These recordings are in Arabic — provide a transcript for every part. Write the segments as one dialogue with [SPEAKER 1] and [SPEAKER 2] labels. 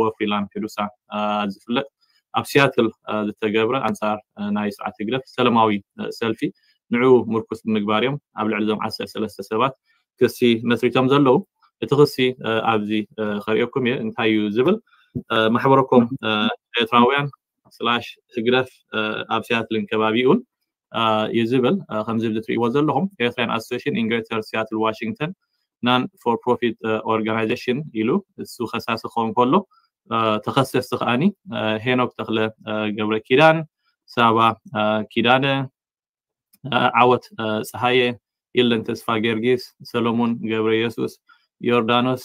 [SPEAKER 1] ወፍሪላን ሄዱሳ ዝፍለጥ ኣብ ሲያትል ዝተገብረ ኣንፃር ናይ ስርዓት ትግረት ሰላማዊ ሰልፊ ንዕኡ ምርኩስ ብምግባር እዮም ኣብ ልዕሊ ዞም 13 ሰባት ክሲ መስሪቶም ዘለዉ እቲ ክሲ ኣብዚ ከሪኦኩም እየ እንታይ እዩ ዝብል ማሕበረኩም ኤርትራውያን ስላሽ ህግረፍ ኣብ ሲያትልን ከባቢኡን እዩ ዝብል ከምዚ ትርእይዎ ዘለኹም ኤርትራን ኣሶሽን ኢንግሬተር ሲያትል ዋሽንግተን ናን ፎር ፕሮፊት ኦርጋናይዜሽን ኢሉ እሱ ከሳሲ ክኸውን ከሎ تخصص آنی هێنۆک تەخلە گەورەکیران ساوا کیرانە ئاوت سەهایە ئلن تەسفا گەرگیس سەلۆمون گەورە یسوس یۆردانوس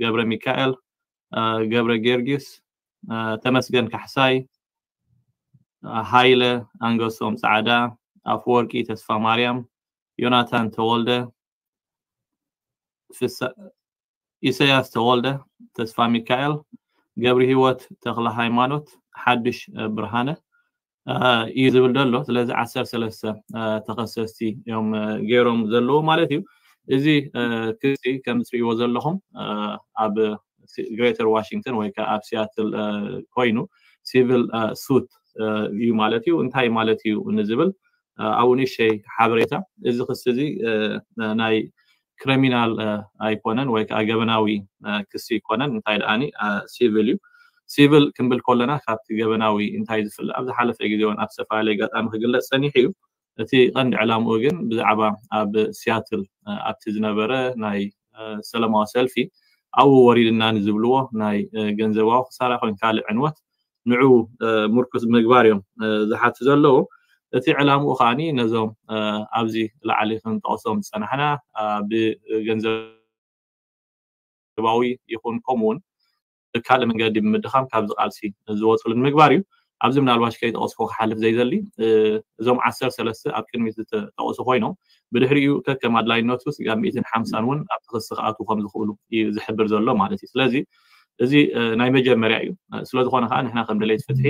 [SPEAKER 1] گەبرە میکائل گەبرە گێرگیس تەمەسگەن کە حسای هایلە ئەنگۆسۆم سعدا مريم يوناتان تولد في تەوەلدە إيساياس تولد تسفى ميكائيل ገብሪ ሂወት ተክለ ሃይማኖት ሓድሽ ብርሃነ እዩ ዝብል ደሎ ስለዚ 13 ተኸሰስቲ እዮም ገይሮም ዘለዉ ማለት እዩ እዚ ክሲ ከም ትርእይዎ ዘለኹም ኣብ ግሬተር ዋሽንግተን ወይ ከዓ ኣብ ሲያትል ኮይኑ ሲቪል ሱት እዩ ማለት እዩ እንታይ ማለት እዩ ንዝብል ኣብኡ ንእሸይ ሓበሬታ እዚ ክስ እዚ ናይ كريمينال ايكونن آه، ويك اجابناوي كسي آه، كونن انتايد اني آه، سيفيليو سيفل كنبل كلنا خاطي جابناوي انتايد في الابد حلف اجيون اتسفا لي قال أنا خجل سني حيو اتي غن اعلام اوغن بزعبا اب سياتل اتز نبر ناي سلام سيلفي أو وريد ناني زبلو ناي جنزوا خساره كان عنوت نعو مركز مغباريوم ذحات زلو እቲ ዕላምኡ ከዓኒ ነዞም ኣብዚ ላዕሊ ክንጠቕሶም ዝፀናሕና ብገንዘባዊ ይኹን ከምኡውን ካልእ መንገዲ ብምድኻም ካብዚ ቃልሲ ዝወፅሉን ምግባር እዩ ኣብዚ ምናልባሽ ከይጠቐስኮ ክሓልፍ ዘይዘሊ እዞም 13 ኣብ ቅድሚት ዝተጠቐሱ ኮይኖም ብድሕሪኡ ከከም ኣድላይነቱ ስጋብ 150 እውን ኣብ ክስ ክኣቱ ከም ዝኽእሉ እዩ ዝሕብር ዘሎ ማለት እዩ ስለዚ እዚ ናይ መጀመርያ እዩ ስለዝኾነ ከዓ ንሕና ከም ድሌት ፍትሒ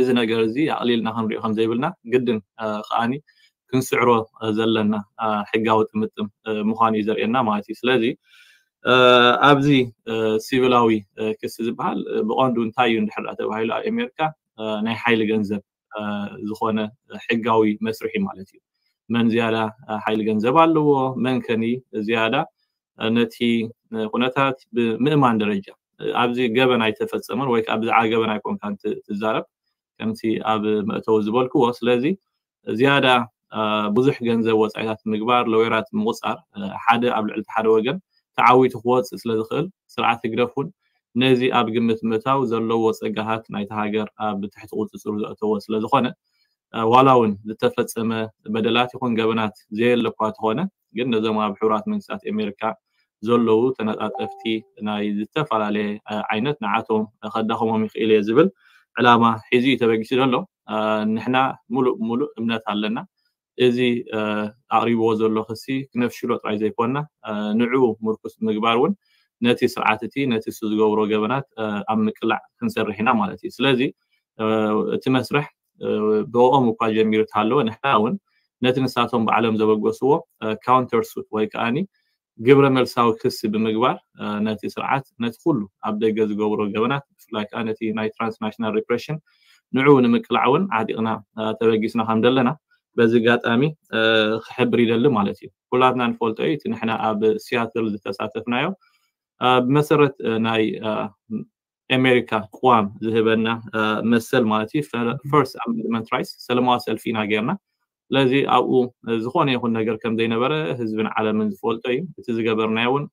[SPEAKER 1] እዚ ነገር እዚ ኣቅሊልና ክንሪኦ ከም ዘይብልና ግድን ከዓኒ ክንስዕሮ ዘለና ሕጋዊ ጥምጥም ምኳኑ እዩ ዘርእየና ማለት እዩ ስለዚ ኣብዚ ሲቪላዊ ክስ ዝበሃል ብቐንዱ እንታይ እዩ እንድሕር ተባሂሉ ኣብ ኣሜሪካ ናይ ሓይሊ ገንዘብ ዝኮነ ሕጋዊ መስርሒ ማለት እዩ መን ዝያዳ ሓይሊ ገንዘብ ኣለዎ መን ከኒ ዝያዳ ነቲ ኩነታት ብምእማን ደረጃ ኣብዚ ገበን ኣይተፈፀመን ወይ ከዓ ብዛዕባ ገበን ኣይኮንካ ትዛረብ ከምቲ ኣብ መእተዊ ዝበልክዎ ስለዚ ዝያዳ ብዙሕ ገንዘብ ወፃኢታት ምግባር ለወራት ምቁፃር ሓደ ኣብ ልዕልቲ ሓደ ወገን ተዓዊቱ ክወፅእ ስለ ዝኽእል ስርዓት ህግደፉን ነዚ ኣብ ግምት ምእታው ዘለዎ ፀጋታት ናይቲ ሃገር ኣብ ትሕቲ ቁፅፅሩ ዘእተዎ ስለ ዝኾነ ዋላ እውን ዝተፈፀመ በደላት ይኹን ገበናት ዘየለ እኳ ተኾነ ግን ነዞም ኣብ ሕቡራት መንግስታት ኣሜሪካ ዘለው ተነጣጠፍቲ ናይ ዝተፈላለየ ዓይነት ንዓቶም ከዳኸሞም ይኽእል እየ ዝብል علامة حزي تبقي له آه، نحنا ملو ملو إمنات علينا. إذا آه، أقرب وزير له خسي نفشل وطعي زي كنا نعو مركز مقبارون ناتي سرعتتي ناتي سوزقو ورقبنات آه، أم مكلع كنسر هنا مالتي. سلازي تمسرح بوأم وقاجة ميرتها له نحنا ناتي نساتهم بعلم زبق وسوا كاونتر سوت ويكاني آه ግብረ መልሳዊ ክስ ብምግባር ነቲ ስርዓት ነቲ ኩሉ ኣብ ደገ ዝገብሮ ገበናት ብፍላይ ከዓ ነቲ ናይ ትራንስናሽናል ሪፕሬሽን ንዑ ንምቅላዕ እውን ዓዲቕና ተበጊስና ከም ዘለና በዚ ጋጣሚ ክሕብር ይደሊ ማለት እዩ ኩላትና ንፈልጦ እዩ እቲ ንሕና ኣብ ሲያትል ዝተሳተፍናዮ ብመሰረት ናይ ኣሜሪካ ቁዋም ዝህበና መሰል ማለት እዩ ፈርስት ኣመንድመንት ራይትስ ሰለማዊ ሰልፊ ኢና ጌርና لذي أو زخوني يكون نجر كم دينا برا هزبن على من فولتي بتزق برناون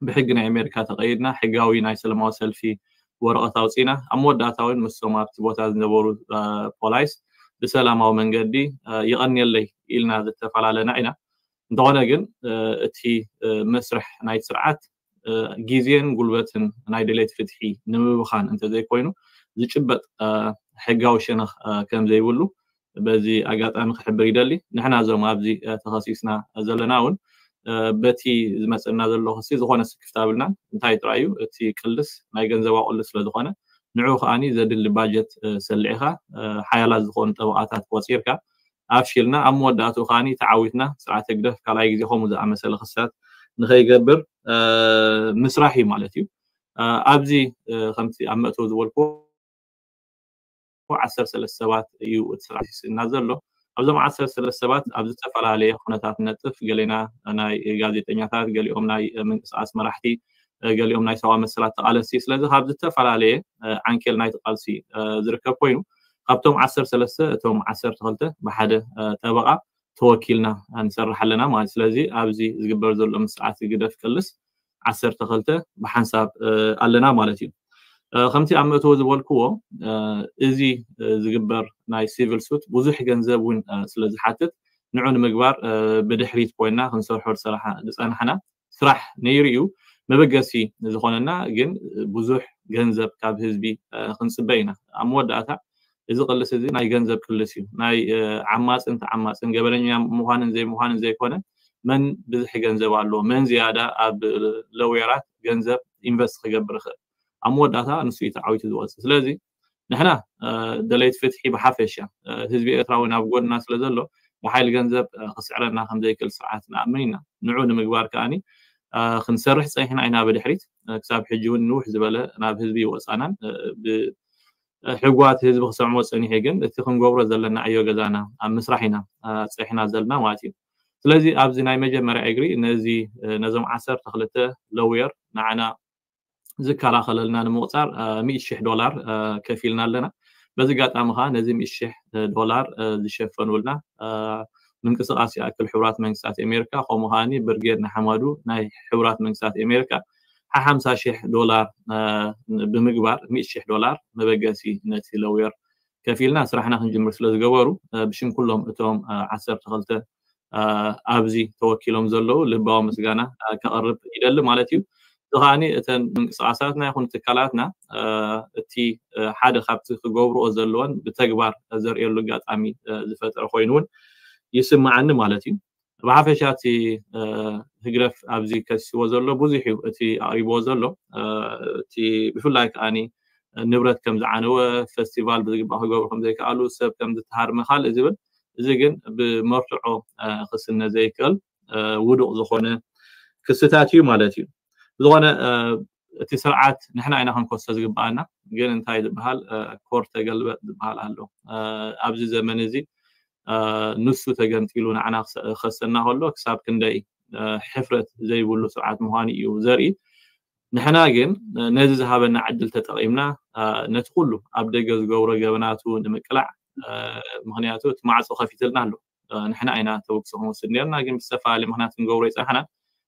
[SPEAKER 1] بحقنا أمريكا تقيدنا حقا وين عيسى لما وصل في ورقة توصينا أم ودا تاون مستمر تبوت هذا نبور آه، بوليس بسلام أو من قدي آه، يقني اللي إلنا تفعل على نعنا دعونا جن اتي آه، مسرح نايت سرعات جيزين قلبتن نايت ليت فتحي. نمو بخان انت زي كوينو زي شبت حقا وشنخ كم زي يقولوا بزي أجات أم خبر يدلي نحن هذا ما أبزي تخصصنا زلنا أون بتي مثلا هذا الله خصيص هو نفس الكتاب لنا نتاي ترايو تي كلس ما يجن زوا أول سلا دخانة نعوخ أني زاد اللي باجت سلعها حيا لازم خون توقعات قصيرك أفشلنا أم وداتو خاني تعويتنا ساعة تقدر كلاي جزي خمسة مثلا خصات نخي قبر مسرحي مالتي أبزي خمسة أم أتوذ والكو ዓሰርተ ሰለስተ ሰባት እዩ እቲ ስርዓት ይስእና ዘሎ ኣብዞም ዓሰርተ ሰለስተ ሰባት ኣብ ዝተፈላለየ ኩነታት ነጥፍ ገሌና ናይ ጋዜጠኛታት ገሊኦም ናይ ምንቅስቃስ መራሕቲ ገሊኦም ናይ ሰባ መሰላት ተቃለሲ ስለዚ ካብ ዝተፈላለየ ዓንኬል ናይ ተቃልሲ ዝርከብ ኮይኑ ካብቶም ዓሰርተ ሰለስተ እቶም ዓሰርተ ክልተ ብሓደ ጠበቃ ተወኪልና ንሰርሕ ኣለና ማለት ስለዚ ኣብዚ ዝግበር ዘሎ ምስዓት ግደፍ ቅልስ ዓሰርተ ክልተ ብሓንሳብ ኣለና ማለት እዩ خمسي عم اتوز والكو ازي زغبر ناي سيفل سوت بوزح جنزب وين سلاز حاتت نعون مقبار بدحريت بوينا خمسه حور صراحة دسان حنا سرح نيريو ما بقاسي زخوننا جن بوزح جنزب كاب هزبي خنس بينا عم وداتا اذا قلس زي ناي جنزب كلسي ناي عماس انت عماس ان جبرني موهانن زي موهانن زي كونه من بزح جنزب الله من زياده اب لويرات جنزب انفست خجبر خير ኣምወዳእታ ንሱ እዩ ተዓዊቱ ዝወፅእ ስለዚ ንሕና ደለይት ፍትሒ ብሓፈሻ ህዝቢ ኤርትራዊ ናብ ጎድና ስለ ዘሎ ብሓይሊ ገንዘብ ክስዕረና ከምዘይክእል ስርዓት ንኣምን ኢና ንዑ ንምግባር ከኣኒ ክንሰርሕ ፀኒሕና ኢና ብድሕሪት ክሳብ ሕጂ እውን ንውሕ ዝበለ ናብ ህዝቢ ይወፃናን ሕጓት ህዝቢ ክሰምዖ ፀኒሐ ግን እቲ ክንገብሮ ዘለና ዕዮ ገዛና ኣብ ምስራሕ ኢና ፀኒሕና ዘለና ማለት እዩ ስለዚ ኣብዚ ናይ መጀመርያ እግሪ ነዚ ነዞም ዓሰርተ ክልተ ለውየር ንዓና ዝከላኸለልና ንምቁፃር 100,000 ዶላር ከፊልና ኣለና በዚ ጋጣሚ ከዓ ነዚ 100,000 ዶላር ዝሸፈኑልና ምንቅስቃስ ይኣክል ሕቡራት መንግስታት ኣሜሪካ ከምኡ ከዓኒ ብርጌድ ንሓማዱ ናይ ሕቡራት መንግስታት ኣሜሪካ ሓምሳ ሽሕ ዶላር ብምግባር ሚእት ሽሕ ዶላር መበገሲ ነቲ ለውየር ከፍ ኢልና ስራሕና ክንጅምር ስለ ዝገበሩ ብሽም ኩሎም እቶም ዓሰርተ ክልተ ኣብዚ ተወኪሎም ዘለዉ ልባዊ ምስጋና ከቐርብ ይደሊ ማለት እዩ ድኻኒ እተን ምንቅስቃሳትና ይኹን ትካላትና እቲ ሓደ ካብቲ ክገብርኦ ዘለዎን ብተግባር ዘርእየሉ ኣጋጣሚ ዝፈጥረ ኮይኑ እውን ይስምዓኒ ማለት እዩ ብሓፈሻ እቲ ህግረፍ ኣብዚ ከሲስዎ ዘሎ ብዙሕ እዩ እቲ ኣቅሪቦዎ ዘሎ እቲ ብፍላይ ከዓኒ ንብረት ከም ዝዓነወ ፌስቲቫል ብዝግባእ ክገብሩ ከምዘይከኣሉ ሰብ ከም ዝተሃር መካልእ ዝብል እዚ ግን ብመርትዖ ክስነ ዘይክእል ውዱቕ ዝኮነ ክስታት እዩ ማለት እዩ ዝኾነ እቲ ስርዓት ንሕና ኢና ክንኮሶ ዝግበኣና ግን እንታይ ዝበሃል ኮር ተገልበጥ ዝበሃል ኣሎ ኣብዚ ዘመን እዚ ንሱ ተገንፂሉ ንዓና ክኸሰና ከሎ ክሳብ ክንደይ ሕፍረት ዘይብሉ ስርዓት ምዃኑ እዩ ዘርኢ ንሕና ግን ነዚ ዝሃበና ዕድል ተጠቒምና ነቲ ኩሉ ኣብ ደገ ዝገብሮ ገበናቱ ንምቅላዕ ምክንያቱ እቲ ማዕፆ ከፊትልና ኣሎ ንሕና ኢና ተወቅሶ ክንወስድ ነርና ግን ብዝተፈላለየ ምክንያት ክንገብሮ ይፀናሕና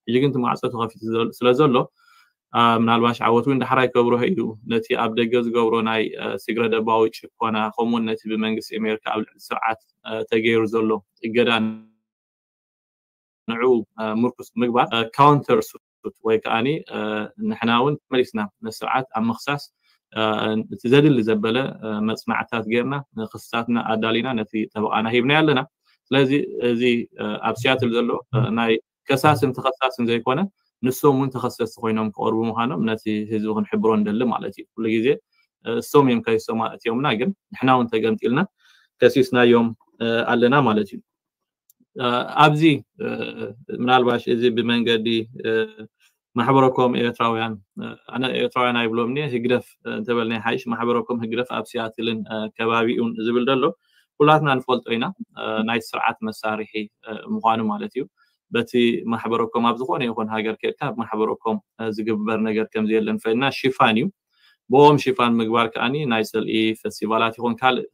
[SPEAKER 1] እጅግን ትመዓፀ ተኸፊቱ ስለ ዘሎ ምናልባሽ ዓወት እውን ዳሕራይ ከብርሆ እዩ ነቲ ኣብ ደገ ዝገብሮ ናይ ስግረ ደባዊ ጭኮና ከምኡውን ነቲ ብመንግስቲ ኣሜሪካ ኣብ ልዕሊ ስርዓት ተገይሩ ዘሎ እገዳ ንዑ ምርኩስ ምግባር ካውንተር ስርሱት ወይ ከዓኒ ንሕና እውን መሊስና ንስርዓት ኣብ ምክሳስ እቲ ዘድሊ ዘበለ መፅማዕታት ጌርና ንክስታትና ኣዳሊና ነቲ ጠበቃና ሂብና ኣለና ስለዚ እዚ ኣብ ሲያትል ዘሎ ናይ كساسم تخساسم زيكونه نسوم وانت خسست خوينهم كقرب مهانم نتي هزو نحبرون دل ما لتي كل جزء السوم يمكن يسوم على يوم ناقم إحنا وانت قمت لنا كسيسنا يوم علنا ما لتي أبزي من الباش إذا بمن قدي ما حبركم إيرتراويان أنا إيرتراويان أي بلومني هجرف تبلني حيش ما حبركم هجرف أبسي أتلن كبابي زبل دلو كلاتنا نفولت أينا نايت سرعات مساري هي مغانو مالتيو በቲ ማሕበረኩም ኣብ ዝኾነ ይኹን ሃገር ኬድካ ኣብ ማሕበረኩም ዝግበር ነገር ከም ዘየለን ፈና ሽፋን እዩ ብኦም ሽፋን ምግባር ከዓኒ ናይ ሰልኢ ፌስቲቫላት ይኹን ካልእ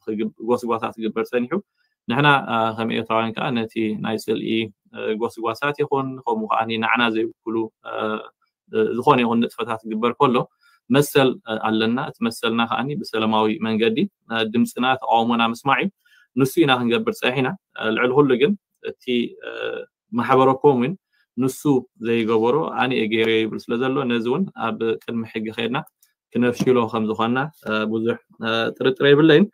[SPEAKER 1] ጎስጓሳት ዝግበር ፀኒሑ ንሕና ከም ኤርትራውያን ከዓ ነቲ ናይ ፅልኢ ጎስጓሳት ይኹን ከምኡ ከዓኒ ንዓና ዘይብክሉ ዝኾነ ይኹን ንጥፈታት ዝግበር ከሎ መሰል ኣለና እቲ መሰልና ከዓኒ ብሰላማዊ መንገዲ ድምፅና ተቃውሞና ምስማዕ እዩ ንሱ ኢና ክንገብር ፀኒሕና ልዕሊ ኩሉ ግን እቲ ማሕበረኮምን ንሱ ዘይገበሮ ኣነየ ገይረ ይብል ስለዘሎ ነዚ እውን ኣብ ቅድሚ ሕጊ ከድና ክነፍሽሎ ከም ዝኾና ብዙሕ ጥርጥረ የብለይን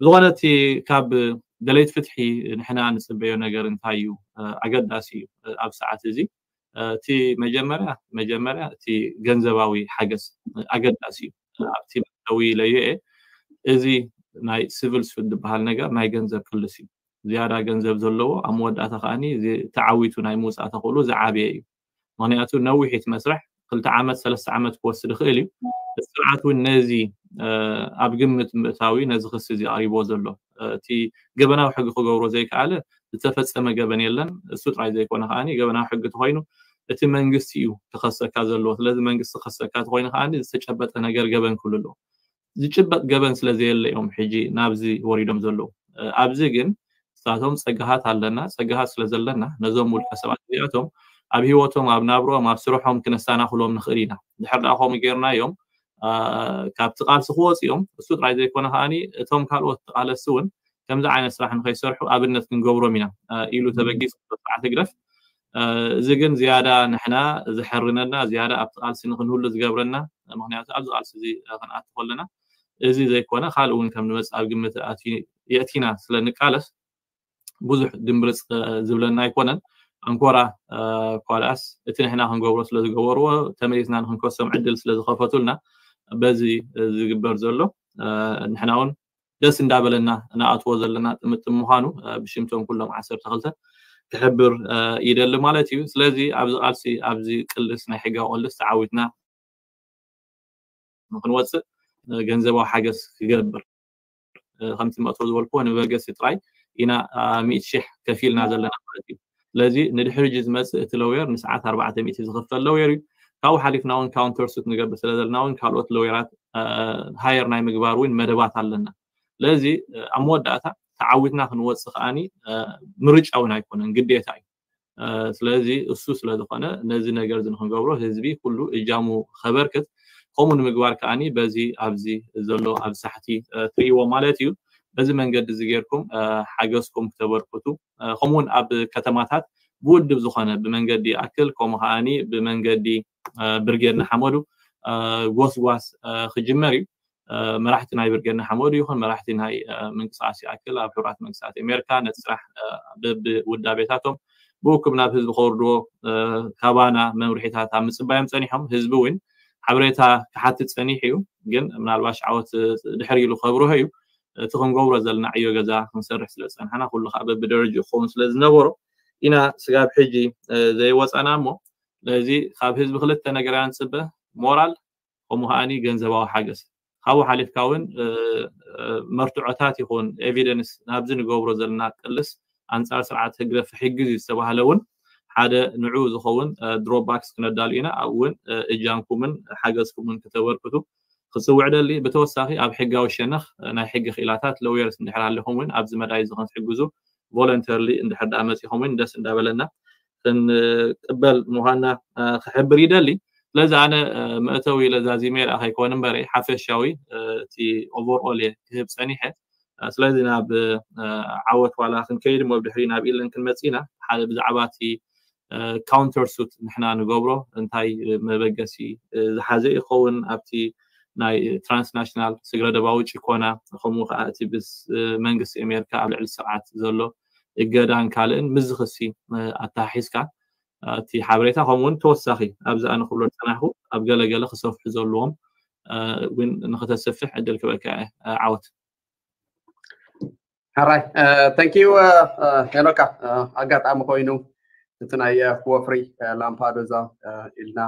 [SPEAKER 1] ብዝኾነ እቲ ካብ ደለይት ፍትሒ ንሕና ንፅበዮ ነገር እንታይ እዩ ኣገዳሲ እዩ ኣብ ሰዓት እዚ እቲ መጀመርያ መጀመርያ እቲ ገንዘባዊ ሓገዝ ኣገዳሲ እዩ ኣብቲ መተዊ ለየ እዚ ናይ ሲቪል ሱድ ዝበሃል ነገር ናይ ገንዘብ ክልስ እዩ ዝያዳ ገንዘብ ዘለዎ ኣብ መወዳእታ ከዓኒ ተዓዊቱ ናይ ምውፃእ ተኽእሉ ዝዓበየ እዩ ምክንያቱ ነዊሒት መስራሕ ክልተ ዓመት ሰለስተ ዓመት ክወስድ ይኽእል እዩ ስርዓት እውን ነዚ ኣብ ግምት ምእታዊ ነዚ ክሲ እዚ ቀሪቦ ዘሎ እቲ ገበናዊ ሕጊ ክገብሮ ዘይከኣለ ዝተፈፀመ ገበን የለን እሱ ጥራይ ዘይኮነ ከዓኒ ገበናዊ ሕጊ ተኮይኑ እቲ መንግስቲ እዩ ትኸሰካ ዘለዎ ስለዚ መንግስቲ ክኸሰካ ተኮይኑ ከዓኒ ዝተጨበጠ ነገር ገበን ክህሉ ኣለዎ ዝጭበጥ ገበን ስለዘየለ እዮም ሕጂ ናብዚ ወሪዶም ዘለዉ ኣብዚ ግን ንሳቶም ፀጋታት ኣለና ፀጋታት ስለ ዘለና ነዞም ውልቀ ሰባት እዚኣቶም ኣብ ሂወቶም ኣብ ናብሮኦም ኣብ ስርሖም ክነሰናክሎም ንኽእል ኢና ድሕር ዳኣ ከምኡ ጌርናዮም ካብቲ ቃልሲ ክወፅኦም እሱ ጥራይ ዘይኮነ ከዓኒ እቶም ካልኦት ተቃለስቲ እውን ከምዚ ዓይነት ስራሕ ንከይሰርሑ ኣብነት ክንገብሮም ኢና ኢሉ ተበጊስ በስርዓ ትግረፍ እዚ ግን ዝያዳ ንሕና ዝሕርነና ዝያዳ ኣብቲ ቃልሲ ንክንህሉ ዝገብረና ምክንያቱ ኣብዚ ቃልሲ እዚ ክንኣቱ ከለና እዚ ዘይኮነ ካልእ እውን ከም ንመፅ ኣብ ግምት የእቲና ስለ ንቃለስ بزح دمبرس زبلنا يكونن انكورا كوالاس اتن هنا هنقولوا سلاز قورو تمريزنا هنقسم عدل سلاز خفتولنا بزي زيبر زلو نحنا هون دس ندابلنا أنا اتوزل لنا مت مهانو كلهم عسر تخلته تحبر يدل مالتي سلازي ابزي ابزي ابزي كلس نحيقا ولس تعاودنا نخنوص جنزبو حاجة كبر 500 دولار كون بلغس تراي إنا آه، مئة شح كفيل نازل لنا قاتل لذي ندحر جز مس تلوير نسعة أربعة مئة زغف تلوير كاو حليف ناون كاونتر سوت نجرب سلا دل ناون كالوت لويرات آه، هاير ناي مقبار وين مدبات علنا لذي أمود آه، داتا تعودنا خنوات سخاني مرج أو نايكون نقدي تاعي سلازي السوس لدخانه نزي نجرز نخن قبره هزبي كله إجامو خبركت قومون مقبار كآني بزي أبزي زلو أبزحتي تري ومالاتيو በዚ መንገዲ እዚ ጌርኩም ሓገዝኩም ክተበርክቱ ከምኡ ውን ኣብ ከተማታት ብውድብ ዝኾነ ብመንገዲ ኣክል ከምኡ ከዓኒ ብመንገዲ ብርጌድ ንሓመዱ ጎስጓስ ክጅመር እዩ መራሕቲ ናይ ብርጌድ ንሓመዱ ይኹን መራሕቲ ናይ ምንቅስቃስ ይኣክል ኣብ ሕራት መንግስታት ኣሜሪካ ነቲ ስራሕ ብውዳቤታቶም ብውክብ ናብ ህዝቢ ከወርድዎ ካባና መምርሒታት ኣብ ምፅባዮም ፀኒሖም ህዝቢ እውን ሓበሬታ ክሓቲ ፀኒሕ እዩ ግን ምናልባት ሸዓወት ድሕሪ ኢሉ ከብርሆ እዩ እቲክንገብሮ ዘለና ዕዮ ገዛ ክንሰርሕ ስለ ዝፀንሐና ኩሉ ከዓ በቢደረጅኡ ክኸውን ስለ ዝነበሮ ኢና ስጋብ ሕጂ ዘይወፀና እሞ ስለዚ ካብ ህዝቢ ክልተ ነገር ኢና ንፅበ ሞራል ከምኡ ከዓኒ ገንዘባዊ ሓገዝ ካብኡ ሓሊፍካ እውን መርትዖታት ይኹን ኤቪደንስ ናብዚ ንገብሮ ዘለና ቅልስ ኣንፃር ስርዓት ህግ ደፊ ሕግዝ እዩ ዝተባሃለ እውን ሓደ ንዑ ዝኸውን ድሮባክስ ክነዳሉ ኢና ኣብኡ እውን እጃንኩምን ሓገዝኩምን ክተበርክቱ ክፅውዕ ደሊ ብተወሳኺ ኣብ ሕጋዊ ሸነኽ ናይ ሕጊ ክእላታት ለውየርስ እንድሕር ኣለኹም እውን ኣብዚ መዳይ ዝኹን ትሕግዙ ቮለንተርሊ እንድሕር ዳ መፂኹም እውን ደስ እንዳበለና ክንቅበል ምዃንና ክሕብር ይደሊ ስለዚ ኣነ መእተዊ ለዛዚመ ርአ ከይኮን እምበረ ሓፈሻዊ እቲ ኦቨርኦል እየ ክህብ ፀኒሐ ስለዚ ናብ ዓወት ዋላ ክንከይድ ሞ ብድሕሪ ናብ ኢለን ክንመፂና ሓደ ብዛዕባ እቲ ካውንተር ሱት ንሕና ንገብሮ እንታይ መበገሲ ዝሓዘ ይኸውን ኣብቲ ናይ ትራንስናሽናል ስግረደባ ውጭ ኮና ከምኡ ከዓ እቲ ምስ መንግስቲ ኣሜሪካ ኣብ ልዕሊ ስርዓት ዘሎ እገዳን ካልእን ምዝ ክሲ ኣተሓሒዝካ እቲ ሓበሬታ ከምኡውን ተወሳኺ ኣብዚ ኣነ ክብሎ ፀናሕኩ ኣብ ገለገለ ክሰፍሑ ዘለዎም እውን ንክተስፍሕ ዕድል ክበካ ዓወት
[SPEAKER 2] ሓራይ ተንኪዩ ሄኖካ ኣጋጣሚ ኮይኑ እቲናየ ወፍሪ ላምፓዶ እዛ ኢልና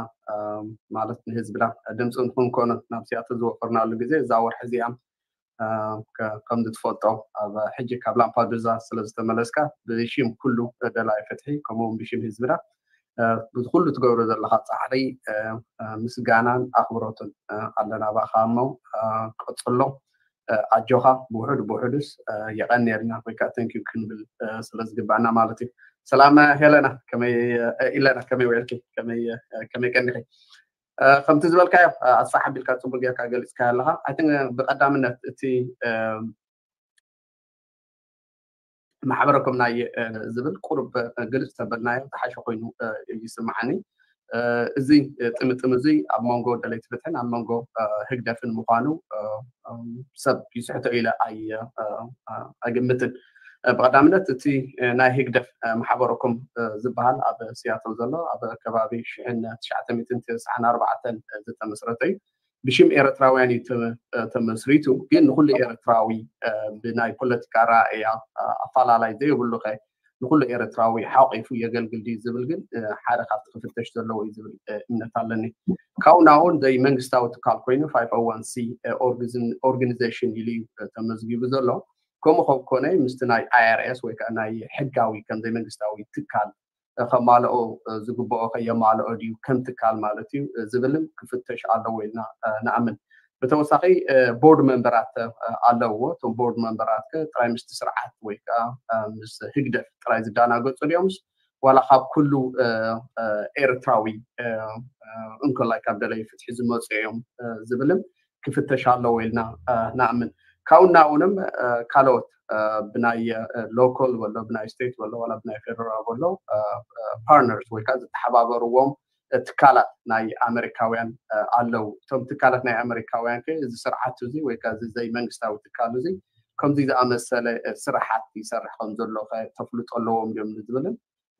[SPEAKER 2] ማለት ንህዝብና ድምፂ ንክንኮኑ ናብ ስያቱ ዝወፈርናሉ ግዜ እዛ ወርሒ እዚኣ ከምዚ ትፈልጦ ኣብ ሕጂ ካብ ላምፓዶዛ ስለዝተመለስካ ብሽም ኩሉ ደላይ ፍትሒ ከምኡውን ብሽም ህዝብና ብኩሉ ትገብሮ ዘለካ ፃዕሪ ምስጋናን ኣክብሮትን ኣለና ባካ እሞ ቀፅሎ ኣጆካ ብውሕድ ብውሕዱስ የቀኒርና ወይ ከዓ ተንኪዩ ክንብል ስለዝግባአና ማለት እዩ salaama helena kamay ilana kamay wiilki kamay kamay kanixi ከምቲ ዝበልካዮ ኣሳሕ ኣቢልካ ፅቡቅ ጌርካ ገሊፅካ ኣለካ ኣይ ብቀዳምነት እቲ ማሕበረኩም ናይ ዝብል ቁርብ ግልፅ ተበልናዮ ዝሓሸ ኮይኑ ይስማዓኒ እዚ ጥምጥም እዚ ኣብ መንጎ ደለይቲ ፍትሕን ኣብ መንጎ ህግደፍን ምኳኑ ሰብ ይስሕቶ ኢለ ኣይግምትን بقدامنات تي ناي هيكدف محبركم زبهان أب سياتل زلو أب كبابي شحن تشعت ميتن تسعان أربعة زتا مسرتي بشم إيرتراوي يعني تمسريتو جن نقول إيرتراوي بناي بوليتيكا رائعة أطلع على يدي وبلغة نقول إيرتراوي حاقي في يقل قلدي زبل قل حارق أفتقف التشتر لو يزبل إمنا تالني كاونا هون دي منغستاو تكالكوينو 501c organization يلي تمسجي بزلو ከምኡ ኮነ ምስቲ ናይ ኣይርኤስ ወይ ከዓ ናይ ሕጋዊ ከምዘይ መንግስታዊ ትካል ከማልኦ ዝግብኦ ከየማልኦ ድዩ ከም ትካል ማለት እዩ ዝብልን ክፍተሽ ኣለዎ ኢልና ንኣምን ብተወሳኺ ቦርድ መንበራት ኣለዎ እቶም ቦርድ መንበራት ከ ጥራይ ምስቲ ስርዓት ወይ ከዓ ምስ ህግደፍ ጥራይ ዝዳናገፁ ድዮምስ ዋላ ካብ ኩሉ ኤርትራዊ እንከላይ ካብ ደለይ ፍትሒ ዝመፁ እዮም ዝብልን ክፍተሽ ኣለዎ ኢልና ንኣምን كاونا اونم كالوت بناي local ولا بناي state ولا ولا بناي فيدرال ولا بارنرز ويكا تحبابر ووم تكالا ناي أمريكا وين ألو تم تكالا ناي أمريكا وين كي زي سرحات زي ويكا زي منكستا وتكالو زي كم زي امسالي سرحات يسرحون زلو خي تفلوت اللوم يوم نزبلن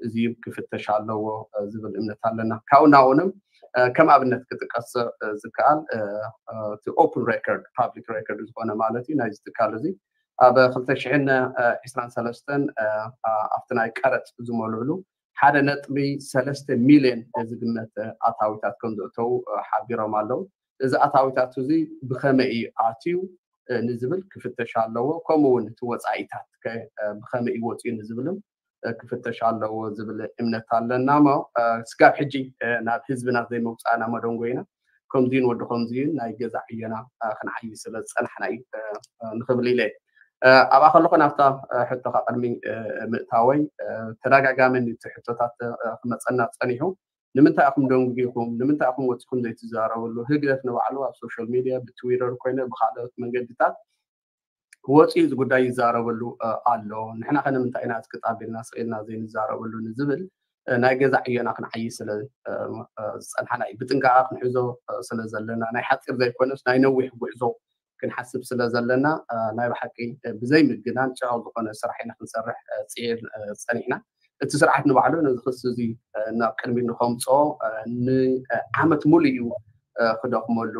[SPEAKER 2] እዚዩ ክፍተሽ ኣለዎ ዝብል እምነት ኣለና ካብኡ ናብኡንም ከም ኣብነት ክጥቀስ ዝከኣል እቲ ኦፕን ሬከርድ ፓብሊክ ሬከርድ ዝኮነ ማለት እዩ ናይዚ ትካል እዚ ኣብ 223 ኣብቲ ናይ ቀረፅ ዝመልዕሉ ሓደ ነጥቢ ሰለስተ ሚልዮን ዝግመት ኣታዊታት ከም ዘእተው ሓቢሮም ኣለው እዚ ኣታዊታት እዚ ብከመይ እዩ ኣትዩ ንዝብል ክፍተሽ ኣለዎ ከምኡ እውን እቲ ወፃኢታት ብከመይ እዩ ወፅኡ ንዝብልን كفتش على وزبل إمنة على النامة سكاب حجي ناد حزبنا زي ما أنا ما دونغوينا كم دين ود كم دين ناي جزء حينا خن عي سلس أنا حناي نخبر ليه أبا خلوك نفتا حتى قرمي متاوي تراجع جامن تحتو تات خمس أنا تانيهم نمتا أقوم دونغيهم نمتا أقوم وتكون ليتزارا ولو هجرت نوعلو على السوشيال ميديا بتويتر كوينا بخالد من جديد هوتی از گودای زاره ولو آلو نه نه خانم تا این از کتاب الناس این از این زاره ولو نزبل نه گذاعیه نه خن عیس ل سن حنا بتن کار خن حزو سل زلنا نه حتی از دیکونس نه نویح بحزو کن حسب سل زلنا نه بحکی بزیم جنان چه از دکان سرحی نه سرح سیر سنی نه ات سرعت نبعلو نزخس زی نه کلمی نخامتو نه عمت ملیو ክደክመሉ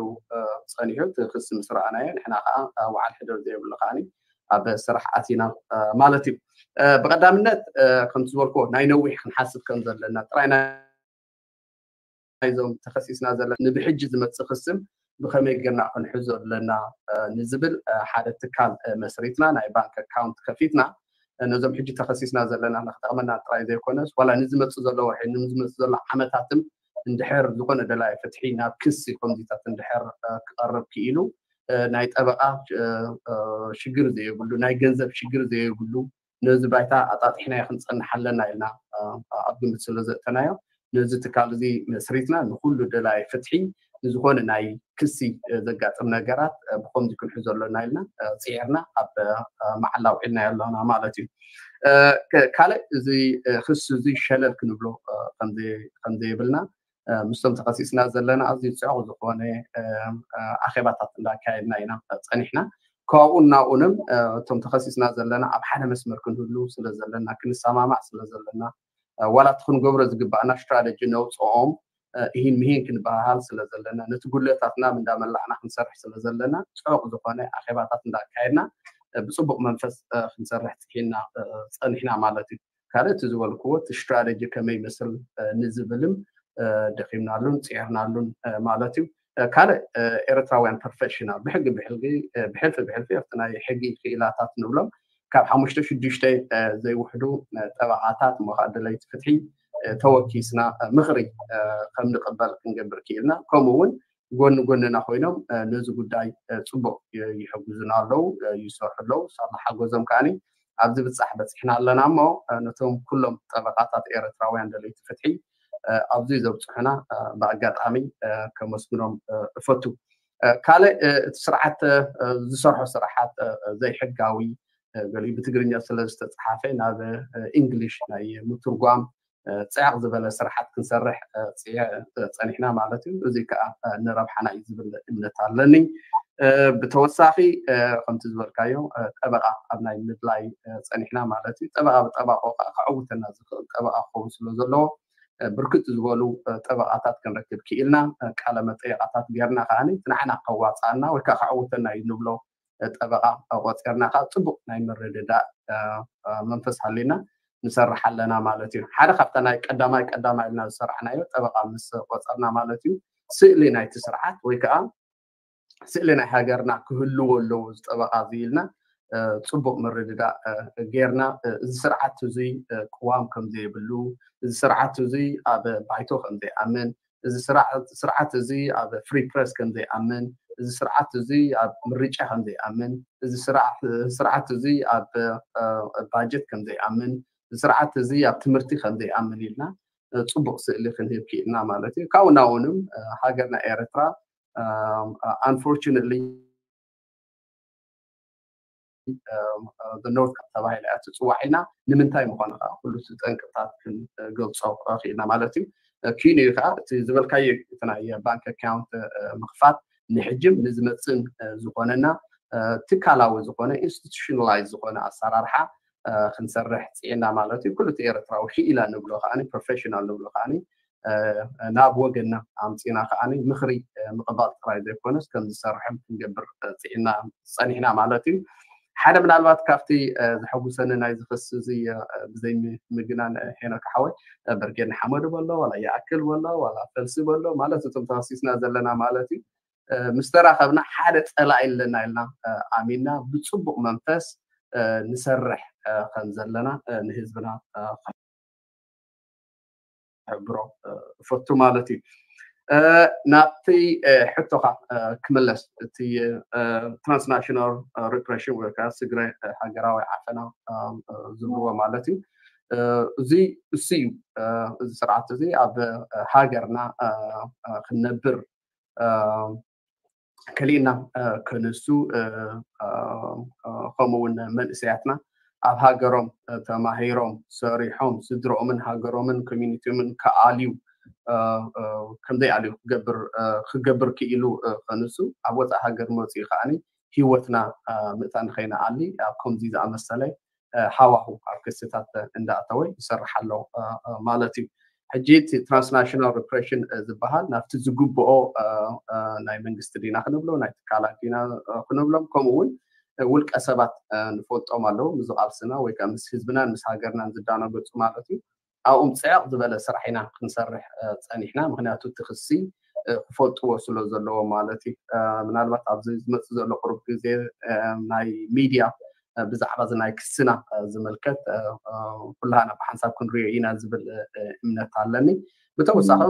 [SPEAKER 2] ፀኒሑ ክስ ምስ ረኣናዮ ንሕና ከዓ ዋዓል ሕደር ዘይብሉ ከዓኒ ኣብ ስራሕ ኣቲና ማለት እዩ ብቀዳምነት ከምቲ ዝበልኮ ናይ ነዊሕ ክንሓስብ ከም ዘለና ጥራይና ናይዞም ተከሲስና ዘለና ንብሕጂ ዝመፅእ ክስም ብከመይ ጌርና ክንሕዞ ኣለና ንዝብል ሓደ ትካል መስሪትና ናይ ባንክ ኣካውንት ከፊትና ነዞም ሕጂ ተከሲስና ዘለና ንክጠቅመና ጥራይ ዘይኮነስ ዋላ ንዝመፅእ ዘሎ ወርሒ ንዝመፅእ ዘሎ ዓመታትም እንድሕር ዝኾነ ደላይ ፈትሒ ናብ ክስ ከምዚታት እንድሕር ክቐርብ ክኢሉ ናይ ጠበቃ ሽግር ዘየብሉ ናይ ገንዘብ ሽግር ዘየብሉ ነዚ ባይታ ኣጣጢሕና ክንፀንሕ ኣለና ኢልና ኣብ ግምት ስለዘእተናዮ ነዚ ትካል እዚ መስሪትና ንኩሉ ደላይ ፍትሒ ንዝኮነ ናይ ክሲ ዘጋጥም ነገራት ብከምዚ ክንሕዞ ኣለና ኢልና ፅዒርና ኣብ መዓል ኣውዒልና ኣለና ማለት እዩ ካልእ እዚ ክስ እዚ ሸለል ክንብሎ ከምዘየብልና ምስቶም ተቐሲስና ዘለና ኣዝዩ ፅዑቕ ዝኾነ ኣኼባታት እንዳካየድና ኢና ፀኒሕና ካብኡን ናብኡንም እቶም ተኸሲስና ዘለና ኣብ ሓደ መስመር ክንህሉ ስለ ዘለና ክንሰማማዕ ስለ ዘለና ዋላ እቲ ክንገብሮ ዝግባእና ስትራቴጂ ነውፅኦም እሂን ምሂን ክንበሃል ስለ ዘለና ነቲ ጉልታትና እንዳመላዕና ክንሰርሕ ስለ ዘለና ፅዑቅ ዝኾነ ኣኼባታት እንዳካየድና ብፅቡቅ መንፈስ ክንሰርሕ ፅሒና ፀኒሕና ማለት እዩ ካልእ እቲ ዝበልክዎ እቲ ስትራቴጂ ከመይ ይመስል ንዝብልም ደኺምናሉን ፅዒርናሉን ማለት እዩ ካልእ ኤርትራውያን ፕሮፌሽናል ብሕጊ ብሕልፊ ብሕልፊ ኣብቲ ናይ ሕጊ ክኢላታት ንብሎም ካብ ሓሙሽተ ሽዱሽተ ዘይውሕዱ ጠበዓታት መካደለይቲ ፍትሒ ተወኪስና ምኽሪ ከም ንቕበል ክንገብር ክኢልና ከምኡ እውን ጎኒ ጎንና ኮይኖም ነዚ ጉዳይ ፅቡቅ ይሕግዙና ኣለው ይሰርሑ ኣለው ሳብ ሓገዞም ከዓኒ ኣብዚ ብፃሕ በፂሕና ኣለና እሞ ነቶም ኩሎም ጠበቃታት ኤርትራውያን ደለይቲ ፍትሒ ኣብዚ ዘብፅሑና ብኣጋጣሚ ከመስግኖም እፈቱ ካልእ እቲ ስርዓት ዝሰርሖ ስራሓት ዘይሕጋዊ ገሊኡ ብትግርኛ ስለ ዝተፀሓፈ ናብ እንግሊሽ ናይ ምትርጓም ፅዕቕ ዝበለ ስራሓት ክንሰርሕ ፀኒሕና ማለት እዩ እዚ ከዓ ንረብሓና እዩ ዝብል እምነት ኣለኒ ብተወሳኺ ከምቲ ዝበልካዮ ጠበቃ ኣብ ናይ ምድላይ ፀኒሕና ማለት እዩ ጠበቃ ብጠባቆ ከዓ ክዕውተና ዝኽእል ጠበቃ ክኸውን ስለ ዘለዎ ብርክት ዝበሉ ጠበቃታት ክንረክብ ክኢልና ቃለ መጠየቃታት ጌርና ከዓኒ ንዓና ከዋፃና ወይ ከዓ ከዓውተና እዩ ንብሎ ጠበቃ ቆፂርና ከዓ ፅቡቅ ናይ ምርድዳእ መንፈስ ሃሊና ንሰርሕ ኣለና ማለት እዩ ሓደ ካብታ ናይ ቀዳማይ ቀዳማይ ኢልና ዝሰርሕናዮ ጠበቃ ምስ ቆፀርና ማለት እዩ ስእሊ ናይቲ ስርዓት ወይ ከዓ ስእሊ ናይ ሃገርና ክህልዎ ኣለዎ ዝጠበቃ ዝኢልና ፅቡቅ ምርድዳእ ጌርና እዚ ስርዓት እዚ ቅዋም ከም ዘይብሉ እዚ ስርዓት እዚ ኣብ ባይቶ ከም ዘይኣምን እዚ ስርዓት እዚ ኣብ ፍሪ ፕረስ ከም ዘይኣምን እዚ ስርዓት እዚ ኣብ ምርጫ ከም ዘይኣምን እዚ ስርዓት እዚ ኣብ ባጀት ከም ዘይኣምን እዚ ስርዓት እዚ ኣብ ትምህርቲ ከም ዘይኣምን ኢልና ፅቡቅ ስእሊ ክንህብ ክኢልና ማለት እዩ ካብኡ ናብኡንም ሃገርና ኤረትራ ኣንፎርነትሊ ዝነበርካ ተባሂለ እያ ትፅዋዕ ኢልና ንምንታይ ምኳኑ ከዓ ኩሉ ዝጠንቅታት ክንገልፆ ክእልና ማለት እዩ ኪን እዩ ከዓ እቲ ዝበልካዮ እቲ ናይ ባንክ ኣካውንት ምክፋት ንሕጅም ንዝመፅን ዝኮነና ትካላዊ ዝኮነ ኢንስቲቱሽናላይዝ ዝኮነ ኣሰራርሓ ክንሰርሕ ፅዕና ማለት እዩ ኩሉ እቲ ኤርትራዊ ሒኢላ ንብሎ ከዓኒ ፕሮፌሽናል ንብሎ ከዓኒ ናብ ወገና ኣምፂና ከዓኒ ምክሪ ምቕባል ጥራይ ዘይኮነስ ከም ዝሰርሖም ክንገብር ፅዕና ፀኒሕና ማለት እዩ ሓደ ምናልባት ካብቲ ዝሐጉሰኒ ናይ ዝኽስዚ ብዘይ ምግናን ሄኖክ ሓወይ በርጌን ሓመዱ በሎ ዋላ ይኣክል በሎ ዋላ ፈልሲ በሎ ማለት እቶም ተኸሲስና ዘለና ማለት እዩ ምስ ተራኸብና ሓደ ፀላኢ ኣለና ኢልና ኣሚንና ብፅቡቅ መንፈስ ንሰርሕ ከም ዘለና ንህዝብና ሕብሮ እፈቱ ማለት እዩ na ti xitoqa kmalas ti transnational repression worker sigre ሃገራዊ ዓፈና ዝብልዎ ማለት እዩ እዚ እሱ እዩ እዚ ስርዓት እዚ ኣብ ሃገርና ክንነብር ከሊእና ከንሱ ከምኡውን መንእሰያትና ኣብ ሃገሮም ተማሂሮም ሰሪሖም ስድሮኦምን ሃገሮምን ኮሚኒቲዮምን ከኣልዩ ከምዘይ ኣልዩ ክገብር ክኢሉ ከንሱ ኣብ ወፃኢ ሃገር መፅኡ ከዓኒ ሂወትና ምእታን ንከይነኣሊ ኣብ ከምዚ ዝኣመሰለ ሃዋሁ ኣብ ክስታት እንዳእተወ ይሰርሕ ኣሎ ማለት እዩ። ሕጂ እቲ ትራንስናሽናል ሪፕሬሽን ዝበሃል ናብቲ ዝግብኦ ናይ መንግስቲ ዲና ክንብሎ ናይ ትካላት ዲና ክንብሎም ከምኡውን ውልቀ ሰባት ንፈልጦም ኣለዉ። ምስ ቃልስና ምስ ህዝብናን ምስ ሃገርናን ዝዳነገፁ ማለት እዩ ኣብኡ ምፅዕቕ ዝበለ ስራሕ ኢና ክንሰርሕ ፀኒሕና ምክንያቱ እቲ ክሲ ክፈልጥዎ ስለ ዘለዎ ማለት እዩ ምናልባት ኣብዚ ዝመፅእ ዘሎ ቅርብ ግዜ ናይ ሚድያ ብዛዕባ እዚ ናይ ክስና ዝምልከት ኩላና ብሓንሳብ ክንሪኦ ኢና ዝብል እምነት ኣለኒ ብተወሳኺ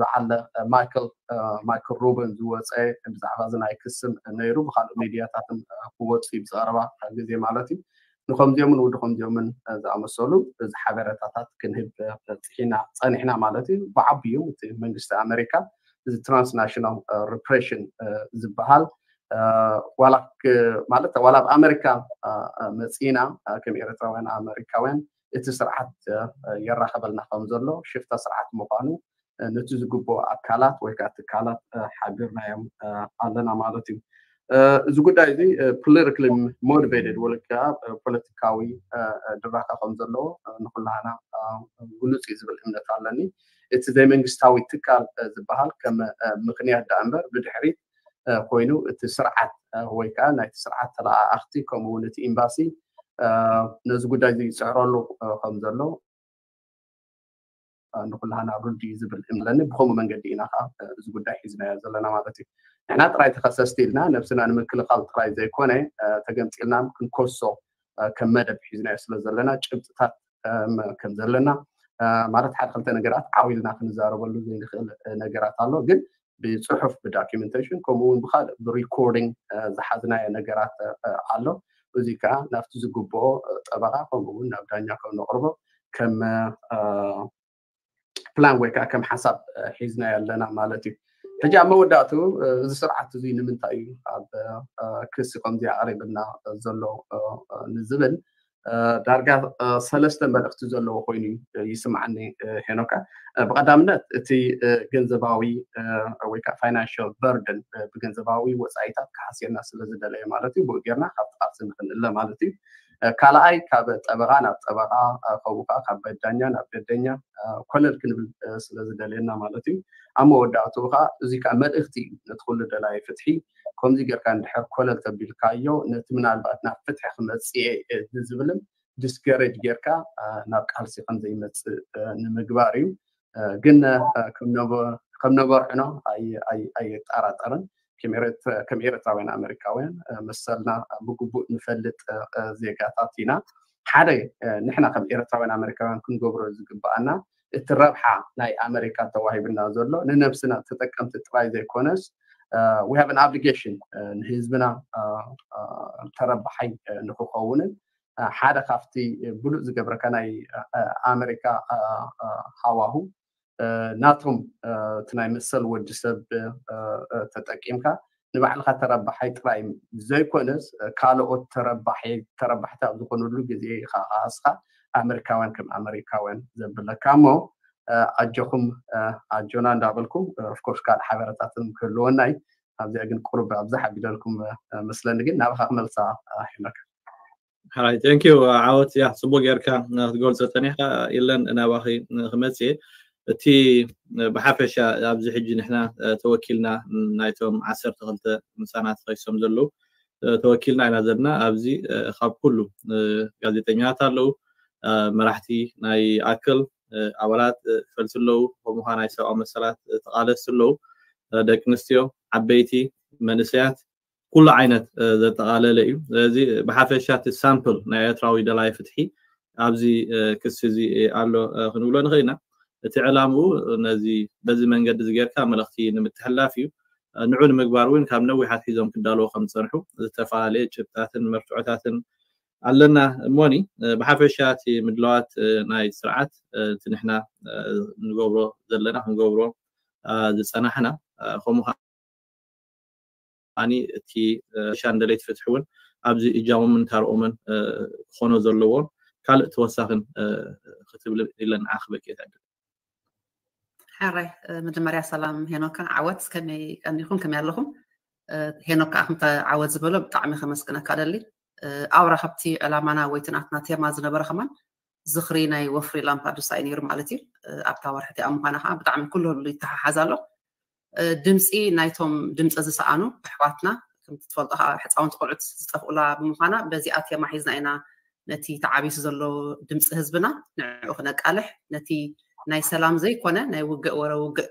[SPEAKER 2] በዓል ማይክል ማይክል ሩብን ዝወፀ ብዛዕባ እዚ ናይ ክስም ነይሩ ብካልእ ሚድያታትን ክወፅ ብዘረባ ግዜ ማለት እዩ نخم دیو من و دخم دیو من از آموزشلو از حبرت اتات کنه بتحینا تانحنا مالاتی و عبیو ت من است آمریکا از ترانس ناشنال رپرشن از بحال ولک مالات ولاب آمریکا مسینا کمیرت روان آمریکا ون ات سرعت یارا هذا نخم زلو شفت سرعت مبانو نتیجه گو با اکالات و اکالات حبر نیم آلان مالاتی እዚ ጉዳይ እዚ ፖለቲካሊ ሞቲቬትድ ወልካ ፖለቲካዊ ድራካ ከም ዘለዎ ንኩላህና ግሉፅ እዩ ዝብል እምነት ኣለኒ እቲ ዘይመንግስታዊ ትካል ዝበሃል ከም ምክንያት ዳ እምበር ብድሕሪት ኮይኑ እቲ ስርዓት ወይ ከዓ ናይቲ ስርዓት ተለኣኣኽቲ ከምኡውን እቲ ኤምባሲ ነዚ ጉዳይ እዚ ይፅዕረሉ ከም ዘሎ ንኩላህና ሩድ እዩ ዝብል እምለኒ ብከምኡ መንገዲ ኢና ከዓ እዚ ጉዳይ ሒዝናዮ ዘለና ማለት እዩ حنا طراي تخصصتي لنا نفسنا نمكل خال طراي زي كونه أه تجمعنا ممكن كورسو أه كم مدى بحيزنا يصل زلنا جبت تا أه كم زلنا أه مارت حد خلت نجارات عاويلنا خن زارو بلو زين خل آه، نجارات الله جن بصحف بدوكيومنتيشن كمون بخال بريكوردينج آه، زحزنا نجارات الله وزي كا نفتو زجوبو آه، طبقة كمون نبدأ نأكل نقربه كم أه بلان ويكا كم حسب حيزنا يلنا مالتي. حجا مودعتو اذا سرعت زي نمنتاي اب كريس كومدي قريبنا زلو نزبن دارغا سلسته ملخت زلو خويني يسمعني هنوكا بقدامنات تي غنزباوي ويكا فاينانشال بيردن بغنزباوي وصايتات كحسينا سلسله دلاي مالتي بوغيرنا خطا سنخن الا مالتي ካልኣይ ካብ ጠበቓ ናብ ጠበቓ ከምኡ ከዓ ካብ በዳኛ ናብ በደኛ ኮለል ክንብል ስለ ዝደልየና ማለት እዩ ኣብ መወዳእቱ ከዓ እዚ ከዓ መልእኽቲ እዩ ነቲ ኩሉ ደላይ ፍትሒ ከምዚ ጌርካ እንድሕር ኮለል ተቢልካዮ ነቲ ምናልባት ናብ ፍትሒ ክመፅእ ዝብልን ዲስገሬጅ ጌርካ ናብ ቃልሲ ከምዘይመፅእ ንምግባር እዩ ግን ከም ነበርሕኖ ኣየጠራጠርን ከመሬት ከም ኤርትራውያን ኣሜሪካውያን መሰልና ብግቡእ ንፈልጥ ዜጋታት ኢና ሓደ ንሕና ከም ኤርትራውያን ኣሜሪካውያን ክንገብሮ ዝግባኣና እቲ ረብሓ ናይ ኣሜሪካ ተዋሂብና ዘሎ ንነብስና ተጠቀምቲ ጥራይ ዘይኮነስ we have an obligation ንህዝብና ተረባሓይ ንክኸውንን ሓደ ካብቲ ብሉእ ዝገብረካ ናይ ኣሜሪካ ሃዋሁ ናቶም እቲ ናይ መሰል ወዲሰብ ተጠቂምካ ንባዕልካ ተረባሓይ ጥራይ ዘይኮነስ ካልኦት ተረባሕቲ ኣብ ዝኮነሉ ግዜ ካስካ ኣሜሪካውያን ከም ኣሜሪካውያን ዘብለካ እሞ ኣጆኹም ኣጆና እንዳበልኩም ኦፍኮርስ ካልእ ሓበሬታትን ክህልወናይ ኣብዚኣ ግን ቁርብ ኣብ ዝሓቢደልኩም መስለኒ ግን ናብካ ክመልሳ
[SPEAKER 1] ሒመካ ሓይ ተንኪዩ ዓወት ያ ፅቡቅ ጌርካ ክትገልፆ ፀኒሕካ ኢለን ናባኺ ክመፅእ እቲ ብሓፈሻ ኣብዚ ሕጂ ንሕና ተወኪልና ናይቶም ዓሰርተ ክልተ ምሳናት ከይሶም ዘለዉ ተወኪልና ኢና ዘለና ኣብዚ ካብ ኩሉ ጋዜጠኛታት ኣለዉ መራሕቲ ናይ ኣክል ኣባላት ፈልቲ ኣለዉ ከምኡከ ናይ ሰብኣዊ መሰላት ተቃለስቲ ኣለዉ ደቂ ኣንስትዮ ዓበይቲ መንእሰያት ኩሉ ዓይነት ዘጠቃለለ እዩ ስለዚ ብሓፈሻ እቲ ሳምፕል ናይ ኤርትራዊ ደላይ ፍትሒ ኣብዚ ክስ እዚ ኣሎ ክንብሎ ንኽእል ኢና እቲ ዕላምኡ ነዚ በዚ መንገዲ እዚ ጌርካ መልእኽቲ ንምትሕላፍ እዩ ንዑ ንምግባር እውን ካብ ነዊሓት ሒዞም ክዳለዎ ከም ዝፀንሑ ዝተፈላለየ ጭብጣትን መርትዖታትን ኣለና እሞኒ ብሓፈሻ እቲ ምድለዋት ናይ ስርዓት እቲ ንሕና ንገብሮ ዘለና ክንገብሮ ዝፀናሕና ከምኡ ከዓኒ እቲ ሻ ንደለይት ፍትሒ እውን ኣብዚ እጃሞምን ታርኦምን ክኾኖ ዘለዎ ካልእ ተወሳኺን ክትብል ኢለን ዓክበቂ የታድል
[SPEAKER 3] ሓራይ መጀመርያ ሰላም ሄኖካ ዓወት ከመይ ቀኒኹም ከመይ ኣለኹም ሄኖካ ከምቲ ዓወት ዝበሎ ብጣዕሚ ከመስግነካ ደሊ ኣብራ ካብቲ ዕላማና ወይ ትናትና ቴማ ዝነበረ ከማን ዝኽሪ ናይ ወፍሪ ላምፓዱሳ እዩ ነይሩ ማለት እዩ ኣብታ ወርሕቲ ኣብ ምኳና ከዓ ብጣዕሚ ኩሉ ህሉ ይተሓሓዝ ኣሎ ድምፂ ናይቶም ድምፂ ዝሰኣኑ ኣሕዋትና ከምቲ ትፈልጦ ከዓ ህፃውንቲ ቆልዑት ዝጠፍኡላ ብምኳና በዚኣ ቴማ ሒዝና ኢና ነቲ ተዓቢሱ ዘሎ ድምፂ ህዝብና ንዕኡ ክነቃልሕ ነቲ ናይ ሰላም ዘይኮነ ናይ ውግእ ወረ ውግእ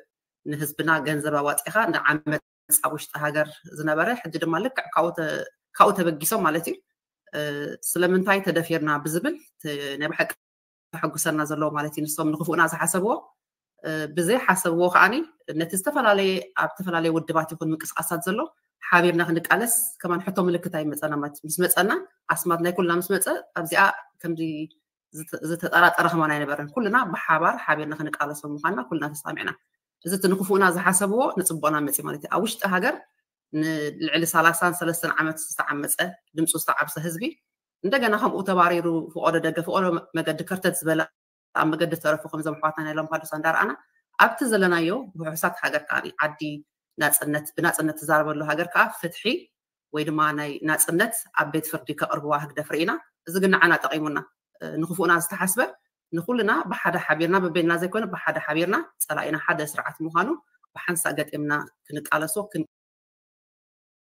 [SPEAKER 3] ንህዝብና ገንዘብ ኣዋፂኻ ንዓመት ኣብ ውሽጢ ሃገር ዝነበረ ሕጂ ድማ ልክዕ ካብኡ ተበጊሶም ማለት እዩ ስለምንታይ ተደፊርና ብዝብል ናይ ብሓቂ ተሐጉሰና ዘለዎ ማለት እዩ ንሶም ንክፉእና ዝሓሰብዎ ብዘይሓሰብዎ ከዓኒ ነቲ ዝተፈላለየ ኣብ ዝተፈላለየ ውድባት ይኹን ምንቅስቃሳት ዘሎ ሓቢርና ክንቃለስ ከማን ሕቶ ምልክት ኣይመፀና ማለት እዩ ምስ መፀና ኣስማት ናይ ኩልና ምስ መፀ ኣብዚኣ ከምዚ ዝተጠራጠረ ክኾን ኣይነበረን ኩልና ብሓባር ሓቢርና ክንቃለሶ ምኳንና ኩልና ተሳሚዕና እዚ እቲ ንክፉእና ዝሓሰብዎ ንፅቡቕና መፂ ማለት እዩ ኣብ ውሽጢ ሃገር ንልዕሊ ሳላሳን ሰለስተን ዓመት ዝተዓመፀ ድምፁ ዝተዓብሰ ህዝቢ እንደገና ከምኡ ተባሪሩ ፍቆዶ ደገ ፍቆዶ መገዲ ከርተት ዝበለ ኣብ መገዲ ዝተረፉ ከምዞም ኣሕዋትና ናይሎም ፓዶሳ እንዳረኣና ኣብቲ ዘለናዮ ብሕሳት ሃገር ከዓ ዓዲ ናፅነት ብናፅነት ትዛረበሉ ሃገር ከዓ ፍትሒ ወይ ድማ ናይ ናፅነት ኣብ ቤት ፍርዲ ከቅርብዋ ህግደፍ ርኢና እዚ ግን ንዓና ጠቂሙና نخفونا استحسبه نقولنا بحدا حبيرنا ببيننا زي كنا بحدا حبيرنا صلاينا حدا سرعة مهانو بحنسا قد إمنا كنتقالسو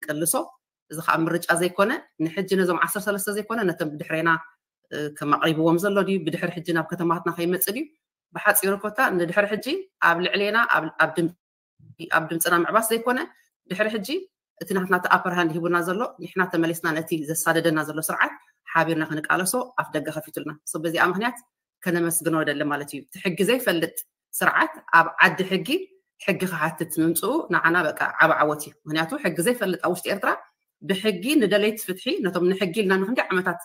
[SPEAKER 3] كنتقالسو إذا خا مرجع زي كنا نحجنا زوم عصر سلسة زي كنا نتم بدحرينا كما قريب ومزلو دي بدحر حجنا بكتماتنا خي متسليو بحاد سيروكوتا ندحر حجي قبل علينا قبل أبدم أبدم سنة مع بس زي كنا بدحر حجي اتنا هتنا تأبر هاند هيبو نازلو نحنا تمليسنا نتي زي السادة نازلو سرعات حابيرنا كنقالسو اف دغه خفيتلنا صبزي امهنيات آه كنمسغنو دل مالتي. تحجي زي فلت سرعات أب عد حجي حجي خات تنصو نعنا بقى عب عوتي هنياتو حجي زي فلت اوشت إرترا. بحجي ندليت فتحي نتم نحجي لنا نخنق عمتات.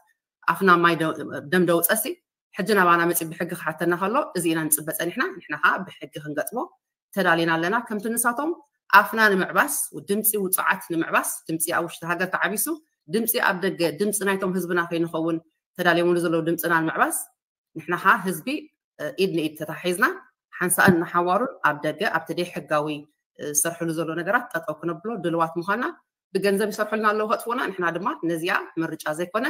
[SPEAKER 3] أفنا ماي دم دو صسي حجنا بانا مصي بحجي خاتنا خلو ازينا نصبصن إحنا إحنا ها بحجي خنقطمو تدالينا لنا كم تنساتوم أفنا نمعباس ودمصي وصعات نمعباس. دمصي اوشت هاجر تعبيسو. ድምፂ ኣብ ደገ ድምፂ ናይቶም ህዝብና ከይንኸውን ተዳልዮምሉ ዘለዉ ድምፅና ንምዕባስ ንሕና ከዓ ህዝቢ ኢድ ንኢድ ተታሒዝና ሓንሳእን ንሓዋሩን ኣብ ደገ ኣብቲ ደይ ሕጋዊ ዝሰርሕሉ ዘሎ ነገራት ጠጠው ክነብሎ ድልዋት ምኳንና ብገንዘብ ይሰርሕሉና ኣለዉ ከጥፉና ንሕና ድማ ነዚኣ ምርጫ ዘይኮነ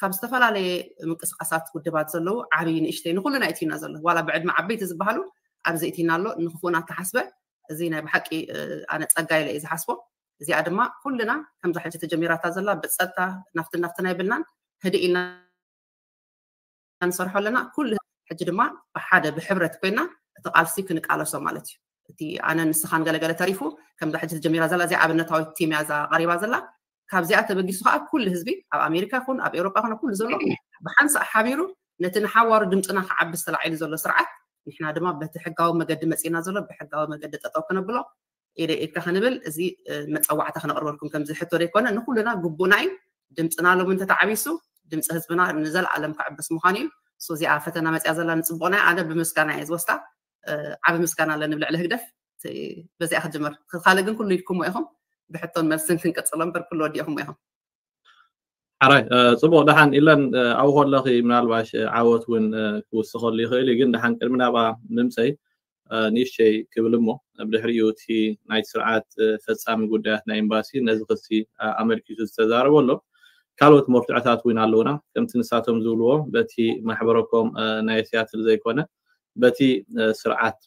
[SPEAKER 3] ካብ ዝተፈላለየ ምንቅስቃሳት ውድባት ዘለዉ ዓብይ ንእሽተይ ንኩሉና እትዩና ዘሎ ዋላ ብዕድመ ዓበይቲ ዝበሃሉ ኣብዚ እትዩና ኣሎ ንክፉኡና ተሓስበ እዚ ናይ ብሓቂ ኣነ ፀጋ ኢለ እዩ ዝሓስቦ እዚኣ ድማ ኩልና ከምዚ ሕጂ ተጀሚራታ ዘላ ብፀጥታ ናፍትን ናፍትና ይብልናን ህድእ ኢልና ንሰርሖ ኣለና ኩሉ ሕጂ ድማ ብሓደ ብሕብረት ኮይና እቲ ቃልሲ ክንቃለሶ ማለት እዩ እቲ ኣነ ንስኻን ገለገለ ተሪፉ ከምዛ ሕጂ ተጀሚራ ዘላ እዚኣ ኣብነታዊ ቲም እያ ቀሪባ ዘላ ካብዚኣ ተበጊሱ ከዓ ኩሉ ህዝቢ ኣብ ኣሜሪካ ይኹን ኣብ ኤሮጳ ይኹን ኩሉ ዘሎ ብሓንሳ ሓቢሩ ነቲ ንሓዋሩ ድምፅና ክዓቢ ዝተላዒሉ ዘሎ ስርዓት ንሕና ድማ በቲ ሕጋዊ መገዲ መፂና ዘሎ ብሕጋዊ መገዲ ጠጠው ክነብሎ ኤልኤካ ክንብል እዚ መፀዋዕታ ክነቕርበልኩም ከምዚ ሕቶ ዘይኮነ ንኩልና ግቡእና እዩ ድምፅና ሎሚ እንተተዓቢሱ ድምፂ ህዝብና ንዘለዓለም ክዕብስ ምዃኑ እዩ ሶ እዚኣ ፈተና መፅያ ዘላ ንፅቡቕና ኣነ ብምስጋና እየ ዝወስዳ ዓብ ምስጋና ኣለ ንብልዕሊ ህግደፍ በዚኣ ክጅምር ካልእ ግን ኩሉ ኢድኩምዎ ኢኹም ብሕቶን መልስን ክንቅፅሎ እምበር ኩሉ ወዲኢኹምዎ ኢኹም
[SPEAKER 1] ሓራይ ፅቡቅ ድሓን ኢለን ኣብ ኮለኺ ምናልባሽ ዓወት እውን ክውስኸሉ ይኽእል እዩ ግን ድሓን ቅድሚ ናባ ምምፀይ ንእሽተይ ክብል እሞ ብድሕሪኡ እቲ ናይ ስርዓት ፈፃሚ ጉዳያት ናይ ኤምባሲ ነዚ ክሲ ኣመልኪቱ ዝተዛረበ ኣሎ ካልኦት መርትዖታት እውን ኣለውና ከምቲ ንሳቶም ዝብልዎ በቲ ማሕበረኮም ናይ ስያትል ዘይኮነ በቲ ስርዓት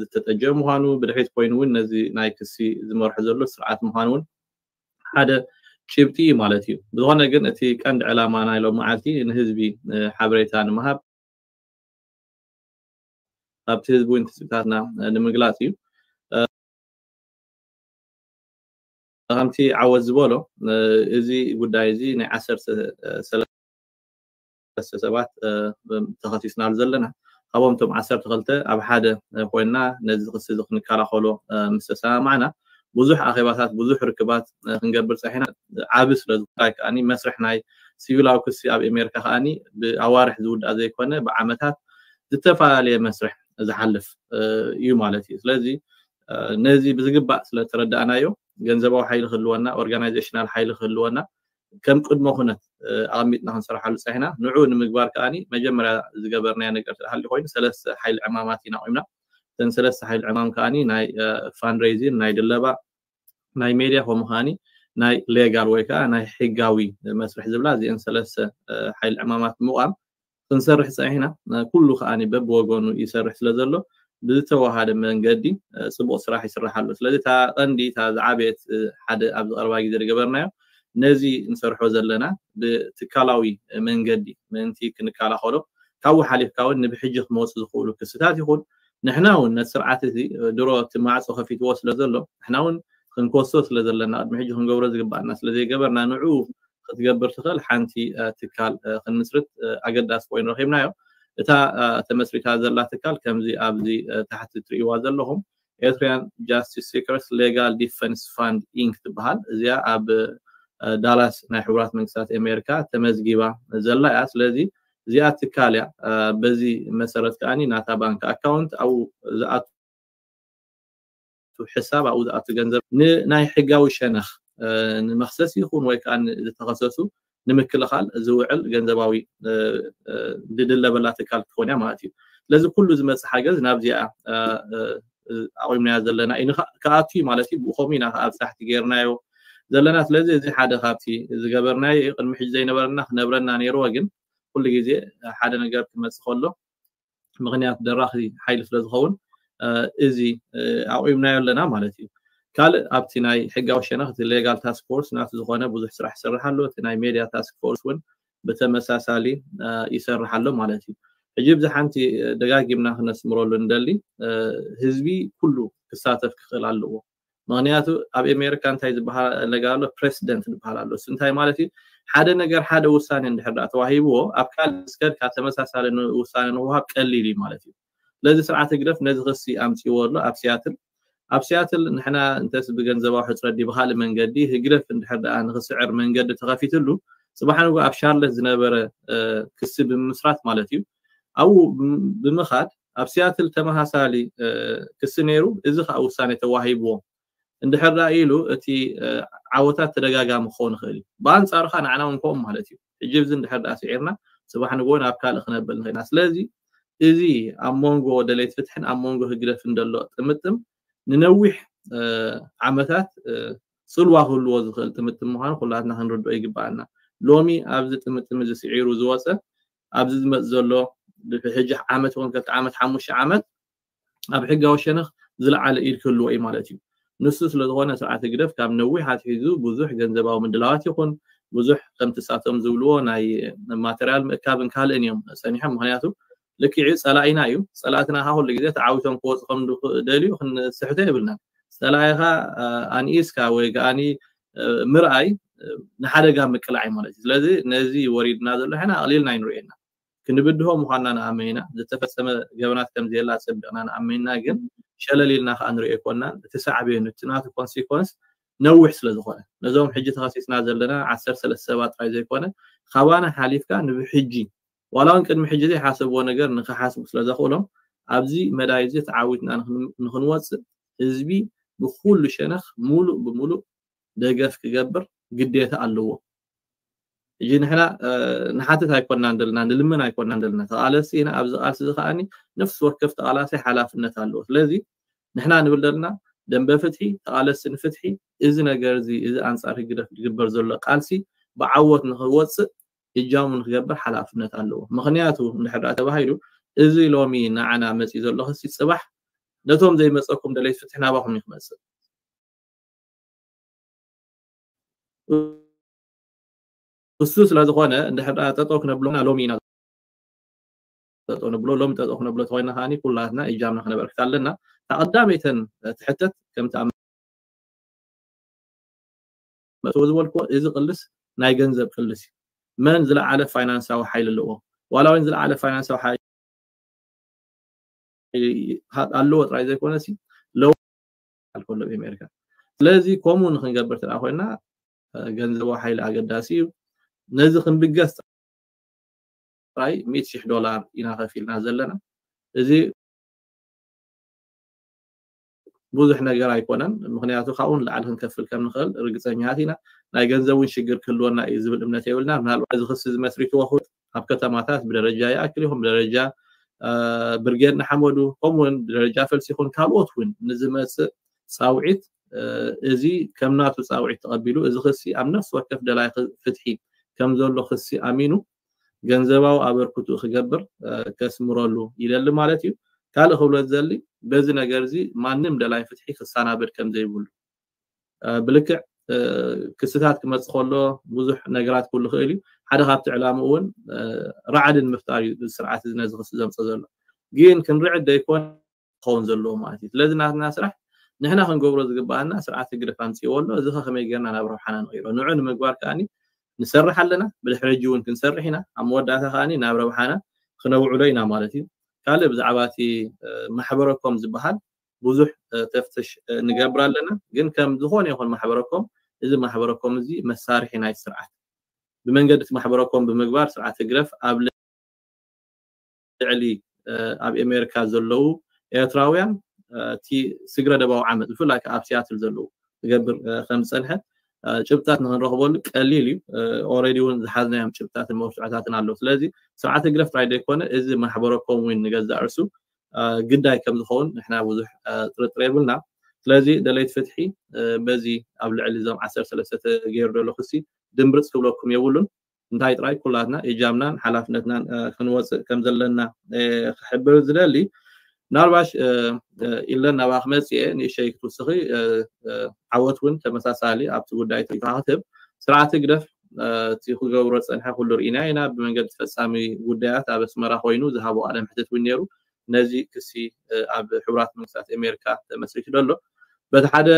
[SPEAKER 1] ዝተጠጀ ምኳኑ ብድሕሪት ኮይኑ እውን ነዚ ናይ ክሲ ዝመርሑ ዘሎ ስርዓት ምኳኑ እውን ሓደ ጭብጢ ማለት እዩ ብዝኾነ ግን እቲ ቀንዲ ዕላማ ናይሎም መዓልቲ ንህዝቢ ሓበሬታ ንምሃብ ኣብቲ ህዝቢ እውን ትፅብታትና ንምግላፅ እዩ ከምቲ ዓወት ዝበሎ እዚ ጉዳይ እዚ ናይ ዓሰርተ ሰለስተ ሰባት ተኸሲስናሉ ዘለና ካብኦም እቶም ዓሰርተ ክልተ ኣብ ሓደ ኮይንና ነዚ ክሲ እዚ ክንከላኸሎ ምስ ተሰማማዕና ብዙሕ ኣኼባታት ብዙሕ ርክባት ክንገብር ፀሒና ዓብ ስለዝጉዳይ ከዓኒ መስርሕ ናይ ሲቪላዊ ክሲ ኣብ ኣሜሪካ ከዓኒ ብኣዋርሕ ዝውዳእ ዘይኮነ ብዓመታት ዝተፈላለየ መስርሕ ዝሓልፍ እዩ ማለት እዩ ስለዚ ነዚ ብዝግባእ ስለተረዳእናዮ ገንዘባዊ ሓይሊ ክህልወና ኦርጋናይዜሽናል ሓይሊ ክህልወና ከም ቅድሞ ኩነት ኣቐሚጥና ክንሰርሓሉ ፀሒና ንዑ ንምግባር ከዓኒ መጀመርያ ዝገበርናዮ ነገር ተሃሊ ኮይኑ ሰለስተ ሓይሊ ዕማማት ኢና ቂምና እተን ሰለስተ ሓይሊ ዕማም ከዓኒ ናይ ፋንድሬዚን ናይ ድለባ ናይ ሜድያ ከምኡ ከዓኒ ናይ ሌጋል ወይ ከዓ ናይ ሕጋዊ መስርሕ ዝብላ እዚአን ሰለስተ ሓይሊ ዕማማት ምቋም ክንሰርሕ ፀኒሕና ኩሉ ከዓኒ በብወገኑ ይሰርሕ ስለ ዘሎ ብዝተወሃደ መንገዲ ፅቡቅ ስራሕ ይስራሕ ኣሎ ስለዚ እታ ቀንዲ እታ ዝዓበየት ሓደ ኣብዚ ቀረባ ግዜ ዝገበርናዮ ነዚ ንሰርሖ ዘለና ብትካላዊ መንገዲ ምእንቲ ክንከላኸሎ ካብኡ ሓሊፍካ እውን ንብሕጂ ክመፁ ዝኽእሉ ክስታት ይኹን ንሕና እውን ነቲ ስርዓት እዚ ድሮ እቲ ማዕፆ ከፊትዎ ስለ ዘሎ ንሕና እውን ክንከሶ ስለ ዘለና ቅድሚ ሕጂ ክንገብሮ ዝግባአና ስለዘይገበርና ንዕኡ ክትገብር ትኽእል ሓንቲ ትካል ክንምስርት ኣገዳሲ ኮይኑ ረኪብናዮ እታ ተመስሪታ ዘላ ትካል ከምዚ ኣብዚ ታሕቲ ትርእይዋ ዘለኹም ኤርትራን ጃስቲስ ሲከርስ ሌጋል ዲፈንስ ፋንድ ኢንክ ትበሃል እዚኣ ኣብ ዳላስ ናይ ሕቡራት መንግስታት ኣሜሪካ ተመዝጊባ ዘላ እያ ስለዚ እዚኣ ትካል እያ በዚ መሰረት ከዓኒ ናታ ባንክ ኣካውንት ኣብኡ ዝኣቱ حساب أو اتو ገንዘብ ንናይ ሕጋዊ ሸነኽ ንመክሰሲ ይኹን ወይ ከዓ ዝተኸሰሱ ንምክልኻል ዝውዕል ገንዘባዊ ድድለ በላ ትካል ክትኮን እያ ማለት እዩ ስለዚ ኩሉ ዝመፅእ ሓገዝ ናብዚኣ ኣቑምናያ ዘለና እዩ ከኣቱ ማለት እዩ ብከምኡ ኢና ኣብ ታሕቲ ገይርናዮ ዘለና ስለዚ እዚ ሓደ ካብቲ ዝገበርናዮ እዩ ቅድሚ ሕጂ ዘይነበረና ክነብረና ነይርዎ ግን ኩሉ ግዜ ሓደ ነገር ክመፅእ ከሎ ምክንያት ደራኺ ሓይሊ ስለዝኸውን እዚ ኣቑምናዮ ኣለና ማለት እዩ ካልእ ኣብቲ ናይ ሕጋዊ ሸነኽ እቲ ሌጋል ታስክ ፎርስ ናቱ ዝኾነ ብዙሕ ስራሕ ይሰርሕ ኣሎ እቲ ናይ ሜድያ ታስክ ፎርስ እውን ብተመሳሳሊ ይሰርሕ ኣሎ ማለት እዩ። ሕጂ ብዚ ሓንቲ ደጋጊምና ክነስምረሉ ንደሊ ህዝቢ ኩሉ ክሳተፍ ክኽእል ኣለዎ። ምክንያቱ ኣብ ኣሜሪካ እንታይ ዝበሃል ነገር ኣሎ ፕሬሲደንት ዝበሃል ኣሎ። እንታይ ማለት እዩ? ሓደ ነገር ሓደ ውሳኔ እንድሕር ተዋሂብዎ ኣብ ካልእ ስከድካ ተመሳሳሊ ውሳኔ ንክውሃብ ቀሊል እዩ ማለት እዩ። ስለዚ ስርዓተ ግደፍ ነዚ ክሲ ኣምፅዎ ኣሎ ኣብ ሲያትል أب سياتل نحنا انت بجنزب واحد ردي بهالي من قدي هجرف إن حدا آن خسعر من قد تغفيت له صباحا نقول أب شارلز نبر آه، كسي بمصرات مالتي أو بمخات أب سياتل تمها سالي آه، كسنيرو نيرو ازخ أو ساني تواهيبو حدا ايلو أتي آه، عوتات تدقاقا مخون خيلي. بان صارخا نعنا ونقوم مالتي إجيب زند حدا سعيرنا صباحا نقول اب كالخ نبل نخيناس لازي ازي امونغو دليت فتحن امونغو هجرف إن تمتم ننوح عمتات صلوا خلوا زخل تمت المهان خلاتنا هنرد أي جبعنا لومي أبز تمت مجلس عير وزواسة أبز مزلا بحجة عمت وان كت عمت حمش عمت أب حجة وشنخ زل على إير كلوا أي مالتي نصوص لدغونا سرعة قدف كام نوي حات حيزو بزوح جنزبا ومن دلوات يخون بزوح قمت ساتهم زولوه ناي ماتريال كابن كالين يوم سانيحا مهنياتو لكي عيد صلاة نايو صلاتنا ها هو اللي جدا تعاوشون قوس خم دليو. خن سحته يبلنا. صلاة ها أنا آه، إيش كاوي أنا آه، مرأي آه، نحدا جام كل عيم ولا شيء لذي نزي وريد نازل هنا قليل ناين رئينا كن بده هو مخنا نعمينا. ده تفسم جبنات كم زي سب أنا نعمينا جن شلا ليل نخ أن رئي كنا تسعة بين التنات كونسيكونس نوح سلا دخوله نزوم حجة خاصة نازل لنا. عسر سلا السبات عايز يكونه خوانا حليف كان نبي ولكن كان محجزي حاسب ونجر نخ حاسب مثل ذا خلهم أبزي مدايزة عاودنا نخ نخ نواتس إزبي بخول شنخ مولو بمولو ده جاف كجبر قديه تعلوه يجي نحنا نحات هاي كنا ندل ندل من هاي كنا ندل نت على سينا أبز أسد خاني نفس وركفت على سي حلاف النت علوه لذي نحنا نقول لنا دم بفتحي على سين فتحي إذا نجرزي إذا أنصار هجرة جبر زلق على سي بعوض نخ ሕጃሙን ክገብር ሓላፍነት ኣለዎ ምክንያቱ ንድሕዳ ተባሂሉ እዚ ሎሚ ንዓና መፅኢ ዘሎ ክሲ ፅባሕ ነቶም ዘይመፀኩም ደለይት ፍትሕ ናባኹም እዩ ክመፅእ እሱ ስለዝኮነ እንድሕዳ ጠጦ ክነብሎና ሎሚ ኢና ጠጦ ንብሎ ሎሚ ጠጦ ክነብሎ ተኮይና ከዓኒ ኩላትና እጃምና ክነበርክት ኣለና ተቐዳመይተን ትሕተት ከምቲ ኣብ ዝበልክዎ እዚ ቅልስ ናይ ገንዘብ ቅልስ እዩ ما نزل على فاينانس أو حي للو ولا نزل على فاينانس أو حي هاد اللو ترايز يكون سي لو الكل في أمريكا. لازم كومون خنقبرت الاخوينا جنزو حي لاغداسي نزل خنبقست رأي 100 شي دولار ينافي لنا زلنا إذا بوزح نقرأ يكونن. مخنياتو خاون لعلهم كفل كم نخل. رقصنياتينا ናይ ገንዘብን ሽግር ክህልወና እዩ ዝብል እምነት የብልና ምናልባት እዚ ክስ ዝመስሪትዎ ሁ ኣብ ከተማታት ብደረጃ ይኣክል ይኹን ብደረጃ ብርጌድ ንሓመዱ ከምኡውን ብደረጃ ፈልሲ ይኹን ካልኦት እውን ንዝመፅእ ፃውዒት እዚ ከም ናቱ ፃውዒት ተቐቢሉ እዚ ክሲ ኣብ ነፍሲ ወከፍ ደላይ ፍትሒ ከም ዘሎ ክሲ ኣሚኑ ገንዘባዊ ኣበርክቱ ክገብር ከስምረሉ ይደሊ ማለት እዩ ካልእ ክብሎ ዘሊ በዚ ነገር እዚ ማንም ደላይ ፍትሒ ክሰናበድ ከም ዘይብሉ ብልክዕ كستات كما تخلو بزح نقرات كل خيلي حدا خابت إعلام أول رعد المفتار سرعات الناس غس زم صزل جين كن رعد ده يكون خون زلوا ما تي لازم ناس ناس رح نحنا خن جبر زقبان سرعات الجرفان سي ولا زخ خم يجينا على بروح حنا نغير نوعنا مقبار كاني نسرح لنا بالحرجون كنسرح هنا عم ودع ثاني نابر بحنا خنوع علينا مالتي قال بزعباتي محبركم زبحان بزح تفتش نقبر لنا جن كم زخون يكون محبركم እዚ ማሕበረኮም እዚ መሳርሒ ናይ ስርዓት ብመንገዲ እቲ ማሕበረኮም ብምግባር ስርዓት ግረፍ ኣብ ልዕሊ ኣብ ኣሜሪካ ዘለው ኤርትራውያን እቲ ስግረ ደባዊ ዓመፅ ብፍላይ ኣብ ሲያትል ዘለው ዝገብር ከም ዝፀንሐት ጭብጣት ንክንረክበሉ ቀሊል እዩ ኦረዲ እውን ዝሓዝናዮም ጭብጣትን መብስዕታትን ኣለዉ ስለዚ ስርዓት ግረፍ ጥራይ ዘይኮነ እዚ ማሕበረኮም እውን ንገዛእ ርሱ ግዳይ ከም ዝኸውን ንሕና ብዙሕ ጥርጥር የብልና ስለዚ ደለይት ፍትሒ በዚ ኣብ ልዕሊ እዞም 13 ገይሩ ዘሎ ክሲ ድምርፅ ክብለኩም የብሉን እንታይ ጥራይ ኩላትና እጃምናን ሓላፍነትናን ክንወፅእ ከም ዘለና ክሕብር ዝደሊ ምናልባሽ ኢለን ናባክ መፅአ ንእሸይ ክትውስኺ ዓወት እውን ተመሳሳሊ ኣብቲ ጉዳይ ክትህብ ስርዓቲ ግደፍ እቲ ክገብሮ ፀንሐ ኩሉ ርኢና ኢና ብመንገዲ ተፈፃሚ ጉዳያት ኣብ ኣስመራ ኮይኑ ዝሃቦ ቃለ ምሕትት እውን ነይሩ ነዚ ክሲ ኣብ ሕቡራት መንግስታት ኣሜሪካ ተመስሪቱ ዘሎ በቲ ሓደ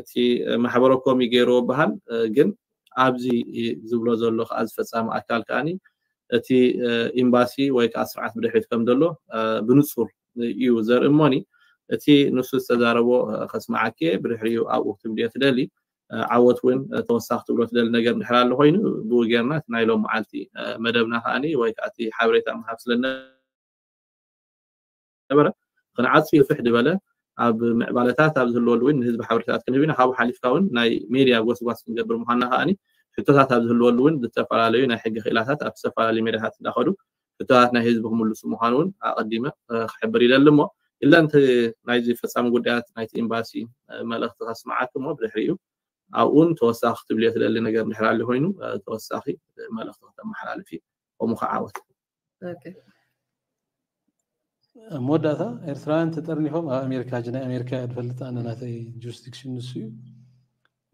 [SPEAKER 1] እቲ ማሕበሮ ኮሚ ገይሮ በሃል ግን ኣብዚ ዝብሎ ዘሎ ከዓ ዝፈፃሚ ኣካል ከዓኒ እቲ ኤምባሲ ወይ ከዓ ስርዓት ብድሕሪት ከም ዘሎ ብንፁር እዩ ዘርኢ እሞኒ እቲ ንሱ ዝተዛረቦ ከስማዓኬ ብድሕሪኡ ኣብኡ ክትብልዮ ትደሊ ዓወት እውን ተወሳኺ ትብሎ ትደሊ ነገር እንድሕር ኣሎ ኮይኑ ብኡ ጌርና እቲ ናይ ሎም መዓልቲ መደብና ከዓኒ ወይ ከዓ እቲ ሓበሬታ ምሃብ ስለነ ዝነበረ ክንዓፅዩ ፍሕድ በለ ኣብ ምዕባለታት ኣብ ዝህልወሉ እውን ንህዝቢ ሓበሬታታት ክንህብ ኢና ካብኡ ሓሊፍካ እውን ናይ ሚድያ ጎስጓስ ክንገብር ምኳንና ከዓኒ ሕቶታት ኣብ ዝህልወሉ እውን ዝተፈላለዩ ናይ ሕጊ ክእላታት ኣብ ዝተፈላለዩ ሜዳታት እንዳኸዱ ሕቶታት ናይ ህዝቢ ክምልሱ ምኳኑ እውን ኣቐዲመ ክሕብር ኢለሊ እሞ ኢላ ንቲ ናይዚ ፈፃሚ ጉዳያት ናይቲ ኤምባሲ መልእኽቲ ከስምዓት እሞ ብድሕሪ እዩ ኣብኡን ተወሳኺ ክትብልዮ ትደሊ ነገር እንድሕር ኣሎ ኮይኑ ተወሳኺ መልእኽቲ ክተመሓላልፍ እዩ ከምኡ ከዓ ወት
[SPEAKER 4] ሞዳታ ኤርትራውያን ተጠርኒፎም ኣብ ኣሜሪካ ጅና ኣሜሪካ ድፈልጥ ኣነ ናተይ ጁሪስዲክሽን ንሱ እዩ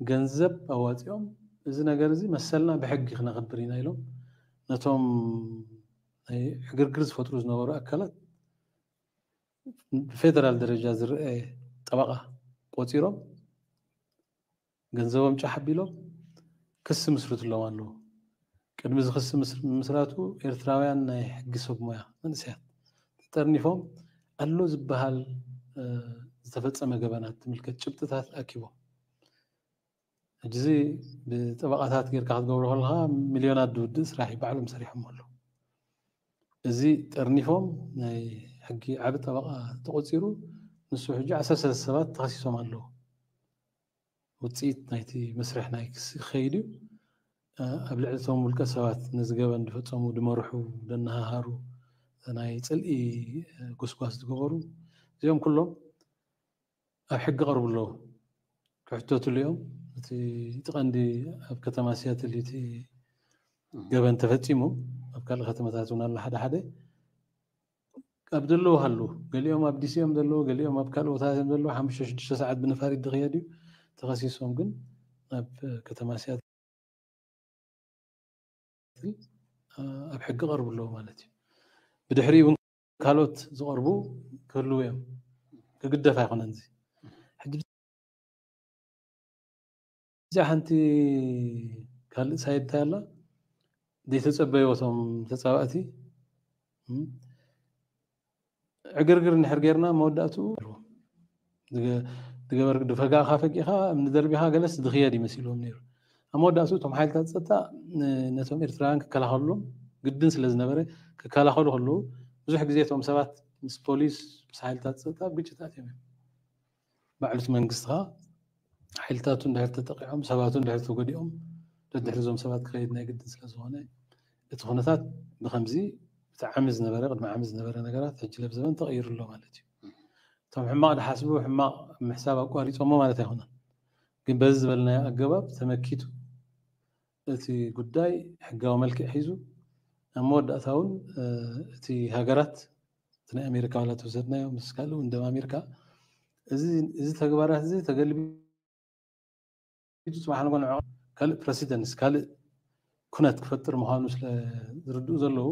[SPEAKER 4] ገንዘብ ኣዋፂኦም እዚ ነገር እዚ መሰልና ብሕጊ ክነኽብር ኢና ኢሎም ነቶም ናይ ዕግርግር ዝፈጥሩ ዝነበሩ ኣካላት ብፌደራል ደረጃ ዝርአ ጠበቃ ቆፂሮም ገንዘቦም ጫሕ ኣቢሎም ክስ ምስርት ኣለዎም ኣለዉ ቅድሚ ዚ ክስ ምስራቱ ኤርትራውያን ናይ ሕጊ ሰብ ሞያ መንእስያት ተጠርኒፎም ኣሎ ዝበሃል ዝተፈፀመ ገበናት ትምልከት ጭብጥታት ኣኪቦም ሕጂ ብጠበቃታት ጌርካ ክትገብሮ ከለካ ሚልዮናት ዝውድእ ስራሕ ባዕሎም ሰሪሖም ኣለዉ እዚ ጠርኒፎም ናይ ሕጊ ዓብ ጠበቃ ተቆፂሩ ንሱ ሕጂ 13 ሰባት ተኸሲሶም ኣለዉ ውፅኢት ናይቲ መስርሕ ናይ ክሲ ክኸይድ እዩ ኣብ ልዕሊ እቶም ውልቀ ሰባት ነዚ ገበን ዝፈፀሙ ድመርሑ ዘነሃሃሩ ናይ ፅልኢ ጉስጓስ ዝገበሩ እዚኦም ኩሎም ኣብ ሕጊ ቀርቡ ኣለዉ ክሕተትሉ እዮም እቲ ቀንዲ ኣብ ከተማ ሲያትል እቲ ገበን ተፈፂሙ ኣብ ካልእ ከተማታት እውን ኣሎ ሓደ ሓደ ኣብ ዘለዎ ሃለዉ ገሊኦም ኣብ ዲሲ እዮም ዘለዎ ገሊኦም ኣብ ካልእ ቦታታት እዮም ዘለዎ ሓሙሽተ ሽዱሽተ ሰዓት ብነፋሪት ድክየድ እዩ ተኸሲሶም ግን ኣብ ከተማ ሲያትል ኣብ ሕጊ ቀርቡ ኣለዉ ማለት እዩ بدحري ون كالوت زقربو كلو يوم كقدف يكون انزي حج بزا حنتي كال سايد تالا دي تتصبيوتهم تጻባእቲ ዕግርግር ንድሕር ጌርና መወዳእትኡ ዝገበር ድፈጋኻ ፈቂኻ እምኒ ደርቢኻ ገለስ ዝኽየድ ይመሲልዎም ነይሩ ኣብ መወዳእትኡ እቶም ሓይልታት ፀጥታ ነቶም ኤርትራውያን ክከላኸልሎም ግድን ስለ ዝነበረ ክከላኸሉ ከለዉ ብዙሕ ግዜ እቶም ሰባት ምስ ፖሊስ ምስ ሓይልታት ፀጥታ ግጭታት እዮም ባዕሉት መንግስቲ ከዓ ሓይልታቱ እንድሕር ተጠቂዖም ሰባቱ እንድሕር ተጎዲኦም ደድሕሪ እዞም ሰባት ክከይድ ናይ ግድን ስለዝኾነ እቲ ኩነታት ብከምዚ ብጣዕሚ ዝነበረ ቅድሚ ዓመት ዝነበረ ነገራት ሕጂ ለብ ዘበን ተቐይሩ ኣሎ ማለት እዩ እቶም ሕማቕ ድሓስቡ ሕማቕ ምሕሳብ ኣቋሪፆሞ ማለት ኣይኮነን ግን በዚ ዝበልናዮ ኣገባብ ተመኪቱ እቲ ጉዳይ ሕጋዊ መልክዕ ሒዙ ኣብ መወዳእታ እውን እቲ ሃገራት እቲ ናይ ኣሜሪካ ዋላ ተወሰድናዮ ምስ ካልእ እውን ደም ኣሜሪካ እዚ ተግባራት እዚ ተገልቢጡ ፅባሕ ንጎን ካልእ ፕረሲደንስ ካልእ ኩነት ክፈጥር ምዃኑ ስለዝርድኡ ዘለዉ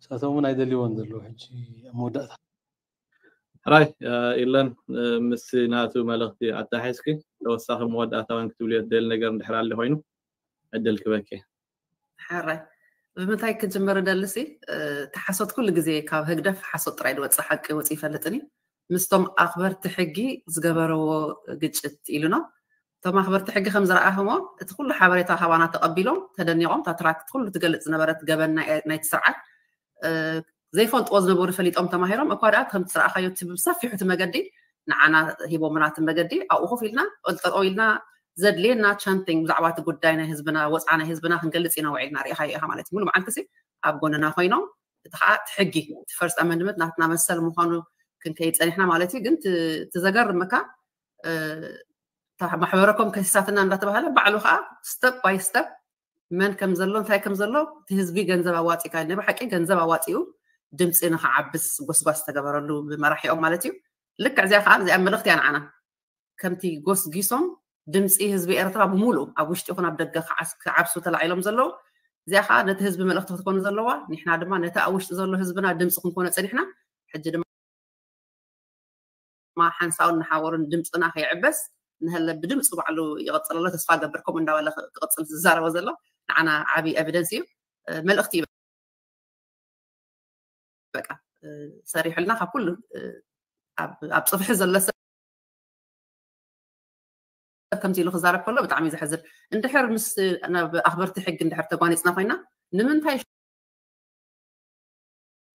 [SPEAKER 4] ንሳቶም እውን ኣይደልይዎን ዘለዉ ሕጂ ኣብ መወዳእታ
[SPEAKER 1] ራይ ኢለን ምስ ናቱ መልእኽቲ ኣታሒዝኪ ተወሳኺ መወዳእታውን ክትብልዮ ትደል ነገር እንድሕር ኣሎ ኮይኑ ዕድል ክበኪ
[SPEAKER 3] ሓራይ ብምንታይ ክጅምር ደልሲ ተሓሶት ኩሉ ግዜ ካብ ህግደፍ ሓሶት ጥራይ ድወፅእ ሓቂ ወፅ ይፈልጥን እዩ ምስቶም ኣኽበርቲ ሕጊ ዝገበረዎ ግጭት ኢሉና እቶም ኣኽበርቲ ሕጊ ከም ዝረኣኽሞ እቲ ኩሉ ሓበሬታ ሃባና ተቐቢሎም ተደኒቖም ታትራት ኩሉ ትገልፅ ዝነበረት ገበን ናይቲ ስርዓት ዘይፈልጥዎ ዝነበሩ ፈሊጦም ተማሂሮም እኳ ደኣ ከምቲ ዝረኣኻዮ ብሰፊሑ እቲ መገዲ ንዓና ሂቦምና እቲ መገዲ ኣብኡ ኮፍ ኢልና ጠጠው ኢልና زد لينا تشانتينغ بزعبات قد داينا هزبنا وصعنا هزبنا هنقلص ينا وعيدنا ريحا ايها مالتي مولو معانكسي أبغونا نافينا تحقي تفرست أمندمت نحن مسال مخانو كن كيت سانيحنا مالتي قنت تزقر مكا محوركم كسيساتنا نلا تبهلا بعلو خا ستب باي ستب من كم زلو نتاي كم زلو تهزبي غنزبا واتي كان نبا حقي غنزبا واتيو دمسي نخا عبس وسواس تقبرلو بمراحي أو مالتي لك عزيا خا زي أمنختي أنا عنا كمتي غوس جيسون ድምፂ ህዝቢ ኤርትራ ብምሉእ ኣብ ውሽጢኹን ኣብ ደገ ክዓብሱ ተላዒሎም ዘለዉ እዚኣ ከዓ ነቲ ህዝቢ መልእኽቲ ክትኮኑ ዘለዋ ንሕና ድማ ነቲ ኣብ ውሽጢ ዘሎ ህዝብና ድምፂ ክንኮነ ፀኒሕና ሕጂ ድማ ሓንሳውን ንሓወርን ድምፅና ከይዕበስ ንህለ ብድምፂ ባዕሉ ይቕፅል ኣሎ ተስፋ ገብርኩም እንዳበለ ክቕፅል ዝዛረበ ዘሎ ንዓና ዓብዪ ኤቪደንስ እዩ መልእኽቲ እዩ በቃ ሰሪሑልና ካብ ኩሉ ኣብ ፅፍሒ ዘለሰ ከምዚ ኢሉ ክዛረብ ከሎ ብጣዕሚ እዩ ዘሕዝን እንድሕር ምስ ናብ ኣክበርቲ ሕጊ እንድሕር ተጓኒፅና ኮይና ንምንታይ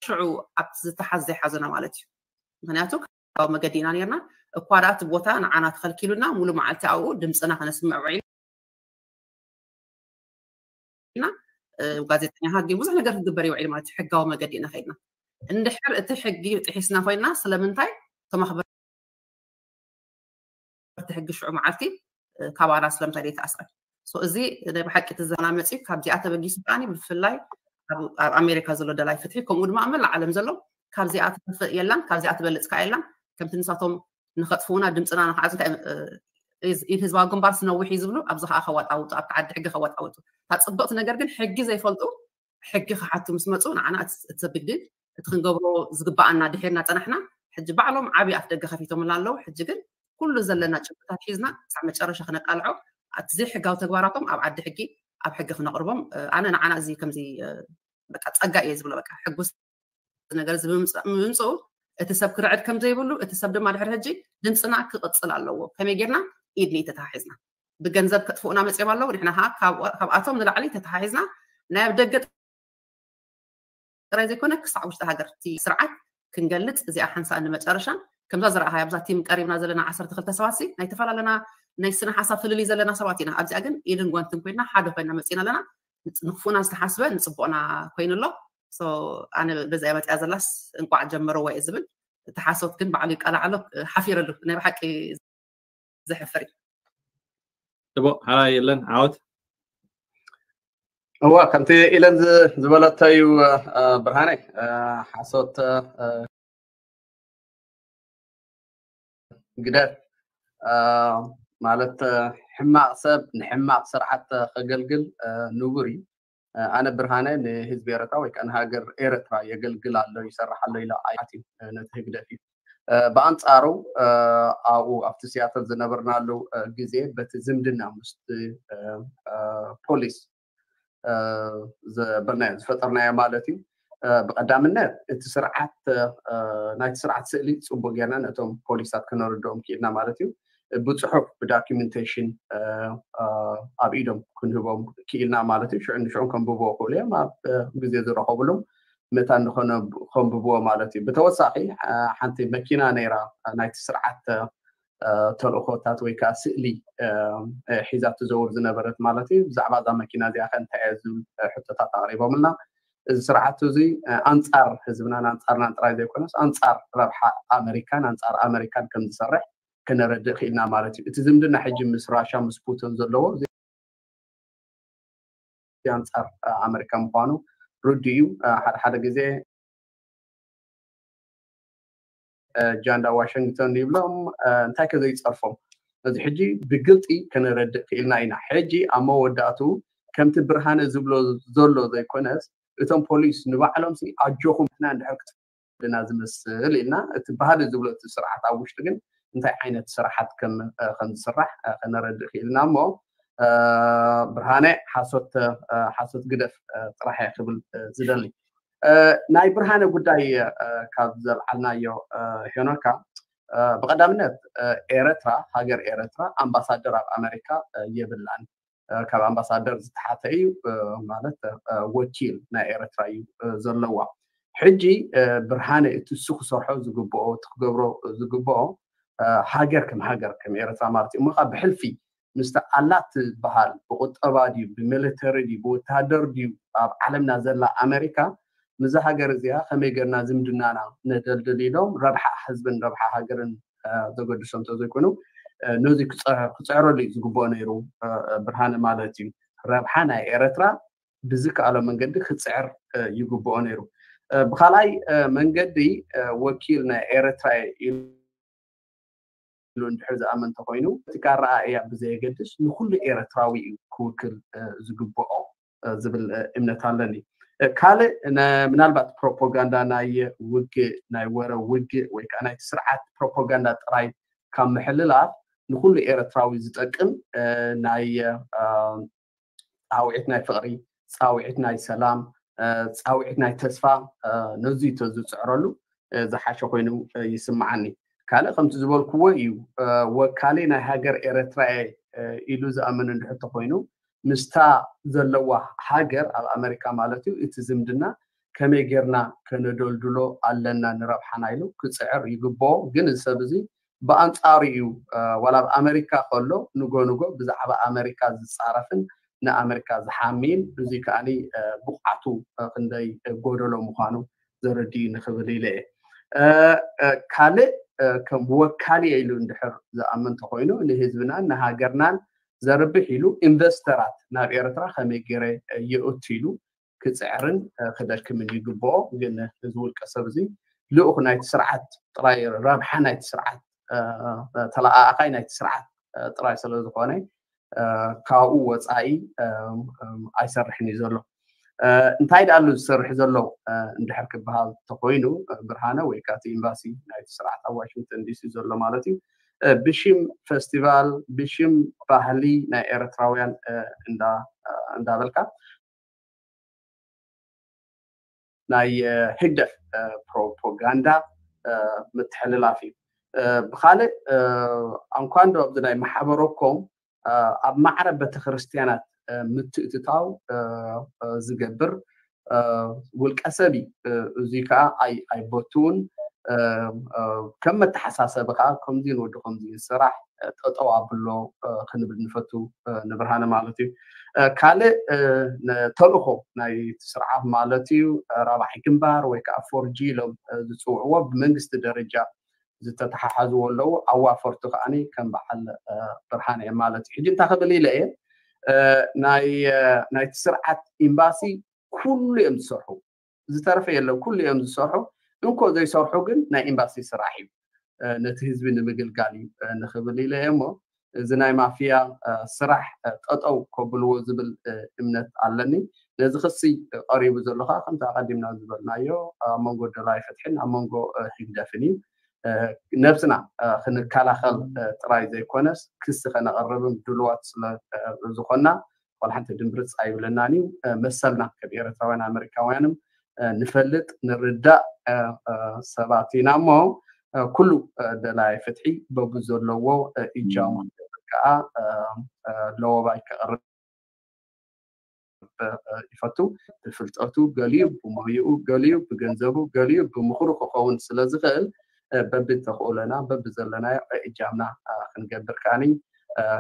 [SPEAKER 3] ሽዑ ኣብቲ ዝተሓዘ ይሓዙና ማለት እዩ ምክንያቱ ካብ መገዲ ኢና ነርና እኳ ዳእቲ ቦታ ንዓና ተኸልኪሉና ሙሉ መዓልቲ ኣብኡ ድምፅና ክነስምዕ ውዒል ኢልና ጋዜጠኛ ሃጊ ብዙሕ ነገር ክግበር ይውዒል ማለት እዩ ሕጋዊ መገዲ ኢና ከይድና እንድሕር እቲ ሕጊ ጥሒስና ኮይና ስለምንታይ እቶም ኣክበርቲ ተሕግሽዑ መዓልቲ ካብ ኣና ስለምዘለየ ተኣስረ እዚ ናይ ብሓቂ ትዘና መፂ ካብዚኣ ተበጊሱ ከዓኒ ብፍላይ ኣብ ኣሜሪካ ዘሎ ደላይ ፍትሒ ከምኡ ድማ ኣብ መላእ ዓለም ዘሎ ካብዚኣ ትከፍእ የላን ካብዚኣ ትበልፅ ከዓ የላን ከምቲ ንሳቶም ንኸጥፍውና ድምፅና ንከዓ ህዝባዊ ግንባር ስነውሕ እዩ ዝብሉ ኣብዚ ከዓ ከወጣውጡ ኣብቲ ዓዲ ሕጊ ከወጣውጡ እታ ፅብቕቲ ነገር ግን ሕጊ ዘይፈልጡ ሕጊ ክሓቱ ምስ መፁ ንዓና እቲ ብግድል እቲ ክንገብሮ ዝግባኣና ድሒርና ፀናሕና ሕጂ ባዕሎም ዓብዪ ኣፍ ደገ ከፊቶምላ ኣለው ሕጂ ግን ኩሉ ዘለና ጭብጥታት ሒዝና ክሳብ መጨረሻ ክነቃልዖ እቲ ዘይሕጋዊ ተግባራቶም ኣብ ዓዲ ሕጊ ኣብ ሕጊ ክነቕርቦም ኣነ ንዓና እዚ ከምዚ በቃ ፀጋ እየ ዝብሎ በቃ ሕጉስ ነገር ብምምፅኡ እቲ ሰብ ክርዕድ ከም ዘይብሉ እቲ ሰብ ድማ ድሕሪ ሕጂ ድምፅና ክቕፅል ኣለዎ ከመይ ጌርና ኢድ ንኢድ ተተሓሒዝና ብገንዘብ ከጥፍኡና መፅኦም ኣለዉ ንሕና ከዓ ካብኣቶም ንላዕሊ ተተሓሒዝና ናይ ኣብ ደገ ጥራይ ዘይኮነ ክሳብ ውሽጢ ሃገር ስርዓት ክንገልፅ እዚኣ ሓንሳ ንመጨረሻ كم تزرع هاي بزاتي مقربنا زلنا عصر تخلت سواسي ناي تفعل لنا ناي سنة حساب فللي زلنا سواتينا أبزي أغن إيدن قوان تنكوينا حادو فينا مسينا لنا نخفونا استحاسبة نصبونا كوين الله سو أنا بزي أبت أزلس نقوع وإزبل تحاسوت كن بعلي قلع لك حفير له ناي بحكي
[SPEAKER 1] تبو هاي يلن عود
[SPEAKER 2] هو كنت إلى زبالة تايو برهاني حاسوت ግደር ማለት ሕማቅ ሰብ ንሕማቅ ስርዓት ከገልግል ንቡር እዩ። ኣነ ብርሃነ ንህዝቢ ኤረትራ ወይ ንሃገር ኤረትራ የገልግል ኣሎ ይሰርሕ ኣሎ ኢሎ ኣይት እዩ። ነቲ ህግደት እዩ። ብኣንፃሩ ኣብኡ ኣብቲ ሲያትል ዝነበርናሉ ግዜ በቲ ዝምድና ምስቲ ፖሊስ ዝፈጠርናዮ ማለት እዩ ብቐዳምነት እቲ ስርዓት ናይቲ ስርዓት ስእሊ ፅቡቅ ጌርና ነቶም ፖሊሳት ክነርድኦም ክኢልና ማለት እዩ ብፅሑፍ ብዳኪመንቴሽን ኣብ ኢዶም ክንህቦም ክኢልና ማለት እዩ ሽዑ ንሽዑም ከንብብዎ ክእሉ እዮም ኣብ ግዜ ዝረከብሎም ምእታ ንኾነ ከንብብዎ ማለት እዩ ብተወሳኺ ሓንቲ መኪና ነይራ ናይቲ ስርዓት ተልእኮታት ወይ ከዓ ስእሊ ሒዛቲ ዘውር ዝነበረት ማለት እዩ ብዛዕባ እዛ መኪና እዚኣ ከ እንታይ እየ ዝብል ሕቶታት ኣቅሪቦምልና እዚ ስርዓቱ እዚ ኣንፃር ህዝብናን ኣንፃርናን ጥራይ ዘይኮነስ ኣንፃር ረብሓ ኣሜሪካን ኣንፃር ኣሜሪካን ከም ዝሰርሕ ክነረድእ ክኢልና ማለት እዩ እቲ ዝምድና ሕጂ ምስ ራሻ ምስ ፑቲን ዘለዎ ኣንፃር ኣሜሪካ ምኳኑ ርዲ እዩ ሓደ ሓደ ግዜ ጃንዳ ዋሽንግተን ይብሎም እንታይ ከዘይፀርፎም ነዚ ሕጂ ብግልፂ ክነረድእ ክኢልና ኢና ሕጂ ኣብ መወዳእቱ ከምቲ ብርሃነ ዝብሎ ዘሎ ዘይኮነስ እቶም ፖሊስ ንባዕሎም ኣጆኹም ሕና እንድሕር ክትፍድና ዝመስል ኢልና እቲ ባህሊ ዝብሎ እቲ ስርዓት ኣብ ውሽጢ ግን እንታይ ዓይነት ስራሓት ከም ዝስራሕ ከነረድእ ክኢልና እሞ ብርሃነ ሓሶት ግደፍ ጥራሕ ክብል ዝደሊ ናይ ብርሃነ ጉዳይ ካብ ዘልዓልናዮ ሄኖካ ብቀዳምነት ኤረትራ ሃገር ኤረትራ ኣምባሳደር ኣብ ኣሜሪካ የብላን ካብ ኣምባሳደር ዝተሓተ እዩ ማለት ወኪል ናይ ኤረትራ እዩ ዘለዋ ሕጂ ብርሃነ እቲ እሱ ክሰርሖ ዝግብኦ እቲ ክገብሮ ዝግብኦ ሃገር ከም ሃገር ከም ኤረትራ ማለት እዩ እሞ ከዓ ብሕልፊ ምስቲ ኣላ ትበሃል ብቁጠባ ድዩ ብሚሊተሪ ድዩ ብወታደር ድዩ ኣብ ዓለምና ዘላ ኣሜሪካ ምዛ ሃገር እዚኣ ከመይ ጌርና ዝምድናና ነደልድል ኢሎም ረብሓ ህዝብን ረብሓ ሃገርን ዘገድሶም እንተዘይኮይኑ ነዚ ክፀዕረሉ እዩ ዝግብኦ ነይሩ ብርሃነ ማለት እዩ ረብሓ ናይ ኤረትራ ብዝከኣሎ መንገዲ ክፅዕር ይግብኦ ነይሩ ብካልኣይ መንገዲ ወኪል ናይ ኤረትራ ኢሉ እንድሕር ዝኣመንተ ኮይኑ እቲ ኣረኣእያ ብዘየገድስ ንኩሉ ኤረትራዊ እዩ ክውክል ዝግብኦ ዝብል እምነት ኣለኒ ካልእ ምናልባት ፕሮፓጋንዳ ናይ ውግእ ናይ ወረ ውግእ ወይ ከዓ ናይቲ ስርዓት ፕሮፓጋንዳ ጥራይ ካብ ምሕልላፍ ንኩሉ ኤረትራዊ ዝጠቅም ናይ ፃውዒት ናይ ፍቅሪ ፃውዒት ናይ ሰላም ፃውዒት ናይ ተስፋ ነዚ ዝፅዕረሉ ዝሓሸ ኮይኑ ይስማዓኒ። ካልእ ከምቲ ዝበልክዎ እዩ። ወካሊ ናይ ሃገር ኤረትራ ኢሉ ዝኣምን እንድሕር ኮይኑ ምስታ ዘለዋ ሃገር ኣብ ኣሜሪካ ማለት እዩ እቲ ዝምድና ከመይ ጌርና ከነደልድሎ ኣለና ንረብሓና ኢሉ ክፅዕር ይግብኦ። ግን እዚ ሰብ እዚ ብኣንጻሩ እዩ ወላብ ኣሜሪካ ከሎ ንጎ ንጎ ብዛዕባ ኣሜሪካ ዝፃረፍን ንኣሜሪካ ዝሓሚን እዚ ከዓኒ ብቑዓቱ ክንደይ ጎደሎ ምኳኑ ዘረድዩ ንክብል ኢለ እየ ካልእ ከም ወካሊ ኢሉ እንድሕር ዝኣምን ተኮይኑ ንህዝብናን ንሃገርናን ዘርብሕ ኢሉ ኢንቨስተራት ናብ ኤርትራ ከመይ ገይረ ይእቱ ኢሉ ክፅዕርን ክደክምን ይግብኦ ግን እዚ ውልቀ ሰብ እዚ ልኡክ ናይቲ ስርዓት ጥራይ ረብሓ ናይቲ ስርዓት ተለኣኣኻይ ናይቲ ስርዓት ጥራይ ስለ ዝኾነ ካብኡ ወፃኢ ኣይሰርሕን እዩ ዘሎ እንታይ ደኣሉ ዝሰርሕ ዘሎ እንድሕር ክበሃል እንተኮይኑ ብርሃነ ወይ ከዓ እቲ ኤምባሲ ናይቲ ስርዓት ኣብ ዋሽንግተን ዲሲ ዘሎ ማለት እዩ ብሽም ፌስቲቫል ብሽም ባህሊ ናይ ኤርትራውያን እንዳበልካ ናይ ህግደፍ ፕሮፓጋንዳ ምትሕልላፍ እዩ بخالي أنكوان دو أبدناي محابروكم أب معرب بتخرستيانات متئتتاو زقبر والكسبي زيكا أي أي بوتون كم تحساسة بقى كم دين ودو كم دين سراح تطوع بلو خنب النفتو نبرهانا مالتي كالي تلوخو ناي تسرعه مالتي رابح كمبار ويكا 4G لو دسوعوه بمنقست درجة ዝተተሓሓዝዎ ኣለዉ ኣዋፈርቱ ከዓኒ ከም በዓል ብርሃን እየ ማለት እዩ ሕጂ እንታይ ክብል ኢለ እየ ናይቲ ስርዓት ኤምባሲ ኩሉ እዮም ዝሰርሑ ዝተረፈ የለን ኩሉ እዮም ዝሰርሑ እንኮ ዘይሰርሑ ግን ናይ ኤምባሲ ስራሕ እዩ ነቲ ህዝቢ ንምግልጋል እዩ ንክብል ኢለ እየ እሞ እዚ ናይ ማፍያ ስራሕ ጠጠው ከብልዎ ዝብል እምነት ኣለኒ ነዚ ክሲ ቀሪቡ ዘሎ ከዓ ከምቲ ኣቀዲምና ዝበልናዮ ኣብ መንጎ ደላይ ፍትሕን ኣብ መንጎ ሂግደፍን እዩ نفسنا خنكالاخل تراي زي كونس كس خنقرب دلوات سل زخنا ولا حتى دمبرتس لنانيو مثلنا كبيرة توان أمريكا وينم نفلت نرد سباتينا مو كلو دلائي فتحي بوزو لو إجاو كا لو باي كقرب يفتو الفلتاتو قليو بمهيئو قليو بجنزبو قليو بمخرو خوون سلازغل በብተኽእሎና በብዘለናዮ እጃምና ክንገብር ከዓኒ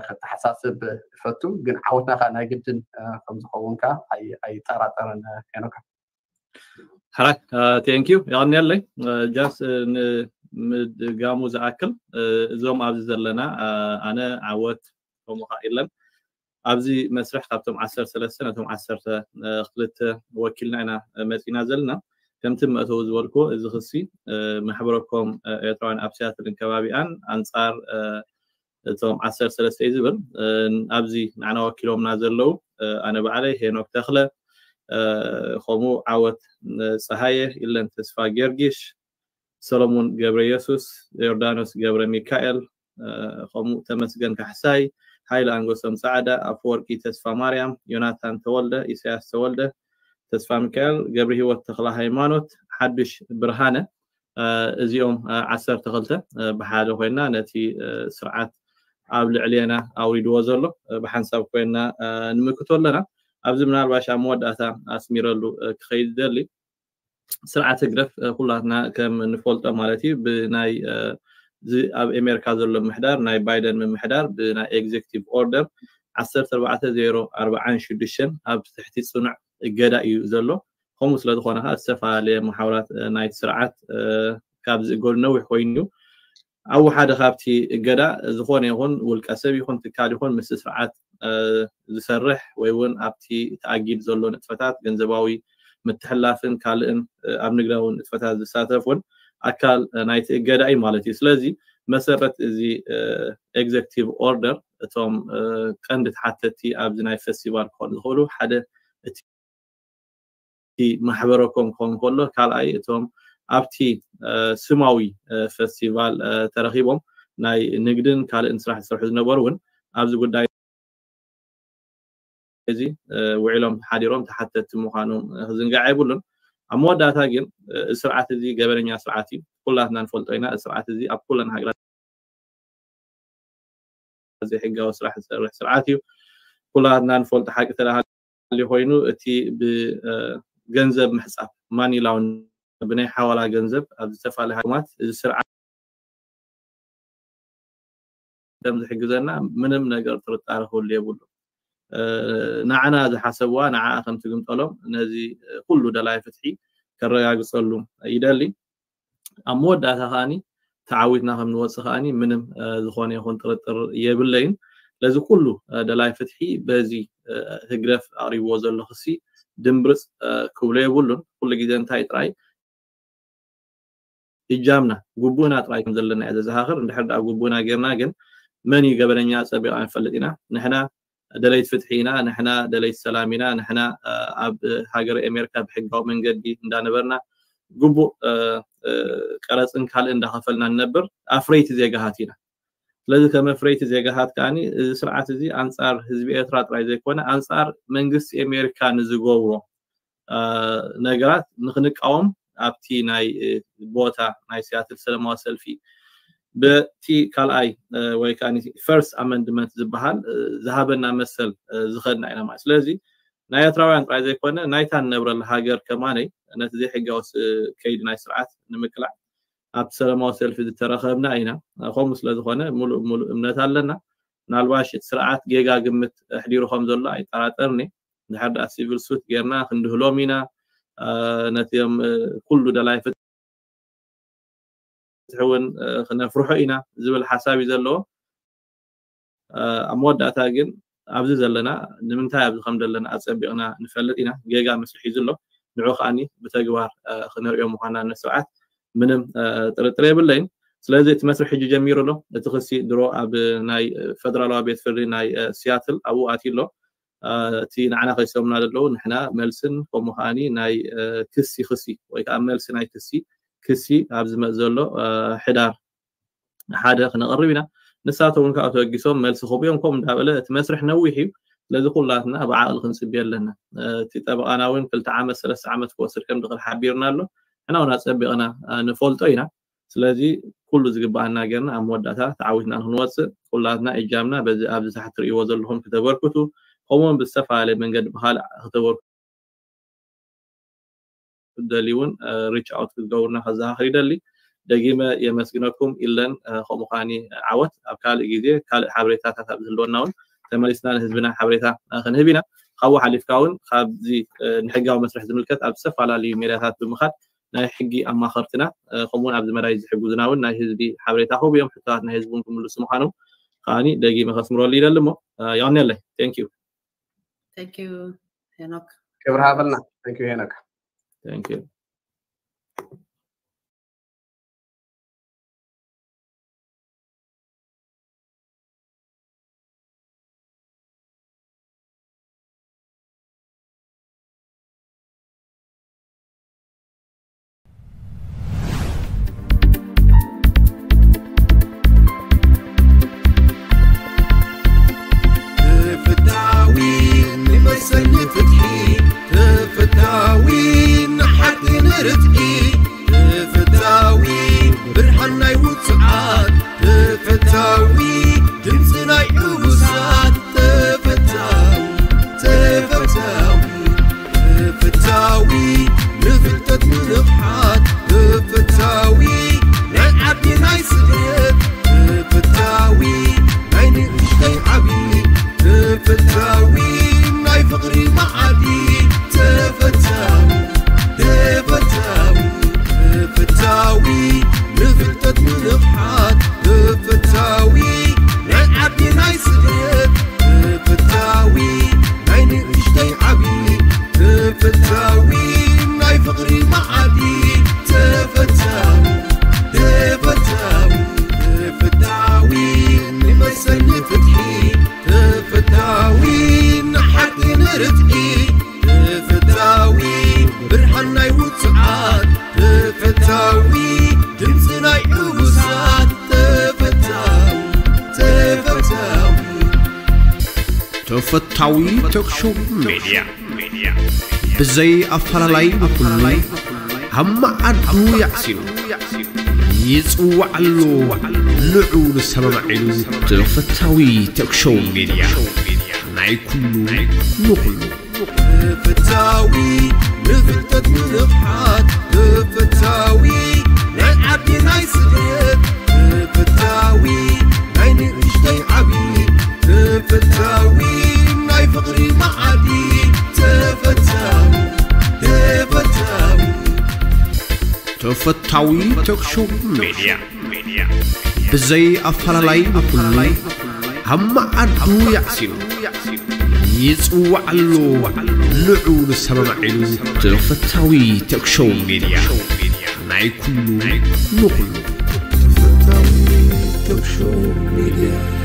[SPEAKER 2] ከተሓሳስብ ይፈቱ ግን ዓወትና ከዓ ናይ ግድን ከም ዝኸውን ከዓ ኣይጠራጠረን ሄኖካ
[SPEAKER 1] ሓራክ ቴንኪዩ ይቀኒ ኣለይ ጃስ ንምድጋሙ ዝኣክል እዞም ኣብዚ ዘለና ኣነ ዓወት ከምኡካ ኢለን ኣብዚ መስርሕ ካብቶም ዓሰርተ ሰለስተ ነቶም ዓሰርተ ክልተ ወኪልና ኢና መፂና ዘለና ከምቲ መእተው ዝበልኩ እዚ ክሲ ማሕበረኩም ኤርትራውያን ኣብ ሲያትልን ከባቢኣን ኣንፃር እቶም 13 እዩ ዝብል ኣብዚ ንዓና ወኪሎምና ዘለው ኣነ በዓለይ ሄኖክ ተክለ ከምኡ ዓወት ፀሃየ ኢለን ተስፋ ጌርጊሽ ሰሎሞን ገብረ የሱስ ዮርዳኖስ ገብረ ሚካኤል ከምኡ ተመስገን ካሕሳይ ሃይለ ኣንጎሶም ፃዕዳ ኣፈወርቂ ተስፋ ማርያም ዮናታን ተወልደ ኢሳያስ ተወልደ ተስፋ ሚካኤል ገብሪ ህይወት ተክለ ሃይማኖት ሓድሽ ብርሃነ እዚኦም 12 ብሓደ ኮይና ነቲ ስርዓት ኣብ ልዕልየና ኣውሪድዎ ዘሎ ብሓንሳብ ኮይና ንምልክቶ ኣለና ኣብዚ ምናልባሽ ኣብ መወዳእታ ኣስሚረሉ ክኸይድ ደሊ ስርዓት ህግደፍ ኩላትና ከም ንፈልጦ ማለት እዩ ብናይ ኣብ ኣሜሪካ ዘሎ ምሕዳር ናይ ባይደን ምምሕዳር ብናይ ኤግዜክቲቭ ኦርደር 1446 ኣብ ትሕቲ ፅኑዕ እገዳ እዩ ዘሎ ከምኡ ስለዝኮነ ከዓ ዝተፈላለየ መሓውራት ናይቲ ስርዓት ካብ ዝእገዱ ነዊሕ ኮይኑ እዩ ኣብ ሓደ ካብቲ እገዳ ዝኮነ ይኹን ውልቀ ሰብ ይኹን ትካል ይኹን ምስ ስርዓት ዝሰርሕ ወይ እውን ኣብቲ ተኣጊድ ዘሎ ንጥፈታት ገንዘባዊ ምትሕላፍን ካልእን ኣብ ንግዳዊ ንጥፈታት ዝሳተፍ እውን ኣካል ናይቲ እገዳ እዩ ማለት እዩ ስለዚ መሰረት እዚ ኤግዘክቲቭ ኦርደር እቶም ቀንዲ ተሓተቲ ኣብዚ ናይ ፌስቲቫል ክኾኑ ዝኽእሉ ሓደ እቲ ኣብቲ ማሕበረኮም ክኸውን ከሎ ካልኣይ እቶም ኣብቲ ስማዊ ፌስቲቫል ተረኺቦም ናይ ንግድን ካልእን ስራሕ ዝሰርሑ ዝነበሩ እውን ኣብዚ ጉዳይ እዚ ውዒሎም ሓዲሮም ተሓተቲ ምዃኖም ክዝንጋዕ የብሉን ኣብ መወዳእታ ግን እዚ ስርዓት እዚ ገበነኛ ስርዓት እዩ ኩላትና ንፈልጦ ኢና እዚ ስርዓት እዚ ኣብ ኩለን ሃገራት ዘይሕጋዊ ስራሕ ዝሰርሕ ስርዓት እዩ ኩላትና ንፈልጦ ሓቂ ተዳሃልዩ ኮይኑ እቲ ገንዘብ ምሕፃብ ማኒ ላውን ብናይ ሓዋላ ገንዘብ ኣብ ዝተፈላለዩ ሃይማት እዚ ስርዓት ከም ዝሕግዘና ምንም ነገር ጥርጣረ ክህሉ የብሉ ንዓና ዝሓሰብዋ ንዓ ከም ትግምጠሎም ነዚ ኩሉ ደላይ ፍትሒ ከረጋግፀሉ ይደሊ ኣብ መወዳእታ ከዓኒ ተዓዊትና ከም ንወፅእ ከዓኒ ምንም ዝኾነ ይኹን ጥርጥር የብለይን ለዚ ኩሉ ደላይ ፍትሒ በዚ ህግረፍ ኣቅሪብዎ ዘሎ ክሲ ድምብርፅ ክብሎ የብሉን ኩሉ ግዜ እንታይ ጥራይ እጃምና ጉቡና ጥራይ ከም ዘለና እያ ዘዘኻኽር እንድሕር ዳኣ ጉቡና ጌርና ግን መን እዩ ገበነኛ ፀቢቑ ኣይንፈልጥ ኢና ንሕና ደለይት ፍትሒ ኢና ንሕና ደለይት ሰላም ኢና ንሕና ኣብ ሃገር ኣሜሪካ ብሕጋዊ መንገዲ እንዳነበርና ጉቡእ ቀረፅን ካልእ እንዳኸፈልና ንነብር ኣፍረይቲ ዜጋሃት ኢና لذا كما فريت زي جهات كاني سرعة زي أنصار حزب إيرات راي زي كونه أنصار منجس أمريكا نزجوه آه نجرات نخنق أوم أبتي ناي بوتا ناي سياتل سلام وسلفي بتي كال أي وي كاني فيرست أمندمنت زبهان ذهبنا مثل زخنا إلى ما سلزي ناي تراوين راي زي كونه ناي تان نبرل هاجر كماني أنا تزي حجوس كيد ناي سرعة نمكلاك ኣብቲ ሰላማዊ ሰልፊ ዝተረኸብና ኢና ከምኡ ስለዝኮነ ሙሉእ ሙሉእ እምነት ኣለና ናልባሽ እቲ ስርዓት ጌጋ ግምት ኣሕዲሩ ከም ዘሎ ኣይጠራጠርኒ ድሓር ዳኣ ሲቪል ሱት ጌርና ክንድህሎም ኢና ነቲዮም ኩሉ ደላይ ፍትሒ እውን ክነፍርሖ ኢና ዝብል ሓሳብ እዩ ዘለዎ ኣብ መወዳእታ ግን ኣብዚ ዘለና ንምንታይ ኣብዚ ከም ዘለና ኣፀቢቕና ንፈልጥ ኢና ጌጋ ምስሊ ሒዙ ኣሎ ንዑ ከዓኒ ብተግባር ክንሪኦ ምኳና ንስርዓት ምንም ጥርጥር የብለይን ስለዚ እቲ መስርሕ ሕጂ ጀሚሩ ኣሎ እቲ ክሲ ድሮ ኣብ ናይ ፈደራላዊ ቤት ፍርዲ ናይ ሲያትል ኣብኡ ኣትዩ ኣሎ እቲ ንዓና ከይሰምና ዘለዉ ንሕና መልስን ከምኡ ከዓኒ ናይ ክሲ ክሲ ወይ ከዓ መልሲ ናይ ክሲ ክሲ ኣብ ዝመፅ ዘሎ ሕዳር ሓደ ክነቐርብ ኢና ንሳቶም እውን ከዓ ተወጊሶም መልሲ ክቡ እዮም ከምኡ እንዳበለ እቲ መስርሕ ነዊሕ እዩ ስለዚ ኩላትና ብዓቕሊ ክንፅቢ ኣለና እቲ ጠበቓና እውን ክልተ ዓመት ሰለስተ ዓመት ክወስድ ከም ድኽእል ሓቢርና ኣሎ حنا ونا صبقنا نفولتو هنا. سلازي كل زغبانا غيرنا ام وداتا تعاوتنا نوص كلاتنا اجامنا بز ابز تحت ريو زلهم كتبركتو قومون بالسفا على منقد بحال تطور دليون ريتش اوت للجورنا هذا اخر دلي دقيمه يمسكنكم الا خمقاني عوت ابكال جيزي كال حبريتا تاع زلوناون تمارسنا لحزبنا حبريتا اخن هبينا خو حليف كاون خابزي نحقاو مسرح زملكات ابسف على لي ميراثات بمخاد ናይ ሕጊ ኣማኸርትና ከምኡውን ኣብ መዳይ ዝሕግዙና እውን ናይ ህዝቢ ሓበሬታ ሆብዮም ሕቶታት ናይ ህዝቢ እውን ክምልሱ ምዃኖም ከዓኒ ደጊመ ከስምረሉ ኢደሊ እሞ ይቀኒለይ ቴንክ ዩ
[SPEAKER 3] ቴንክ ዩ ሄኖክ
[SPEAKER 2] ክብሪ ሃበልና ቴንክ ዩ ሄኖክ
[SPEAKER 1] ቴንክ ዩ
[SPEAKER 5] سن فتحي تفتاوين حتى نرتقي تفتاوين سعاد تفتاوي دمسنا يعوب سعاد تفتاوي تفتاوي تفتاوي نفتت ونفحات تفتاوي ناي عبدي ناي سعيد تفتاوي ناي نقش ناي تفتاوي لفتاوي لفتاوي لفتت من بحات لفتاوي
[SPEAKER 6] ጆሹ ሜዲያ
[SPEAKER 5] ብዘይ ኣፈላላይ ንኩሉይ ኣብ መዓዱ ያዕሲኑ ይፅዋዓሉ ንዑ ንሰማማዒሉ ተፈታዊ ተክሾው ሜድያ ናይ ኩሉ ንኩሉ
[SPEAKER 6] ተፈታዊ ንፍልጠት ንፍሓት ተፈታዊ ናይ ዓዲ ናይ ስደት ተፈታዊ ናይ ንእሽተይ ዓብዪ ተፈታዊ فقري ما عادي تفتاوي تفتاوي
[SPEAKER 5] ተፈታዊ ተክሾ ሜድያ ብዘይ ኣፈላላይ ኩሉ ኣብ መዓዱ ያዕሲሉ ይጽዋዕ ኣሎ ንዑ ንሰማማዒሉ ተፈታዊ ተክሾ ሜድያ ናይ ኩሉ ንኹሉ
[SPEAKER 6] ተፈታዊ ተክሾ ሜድያ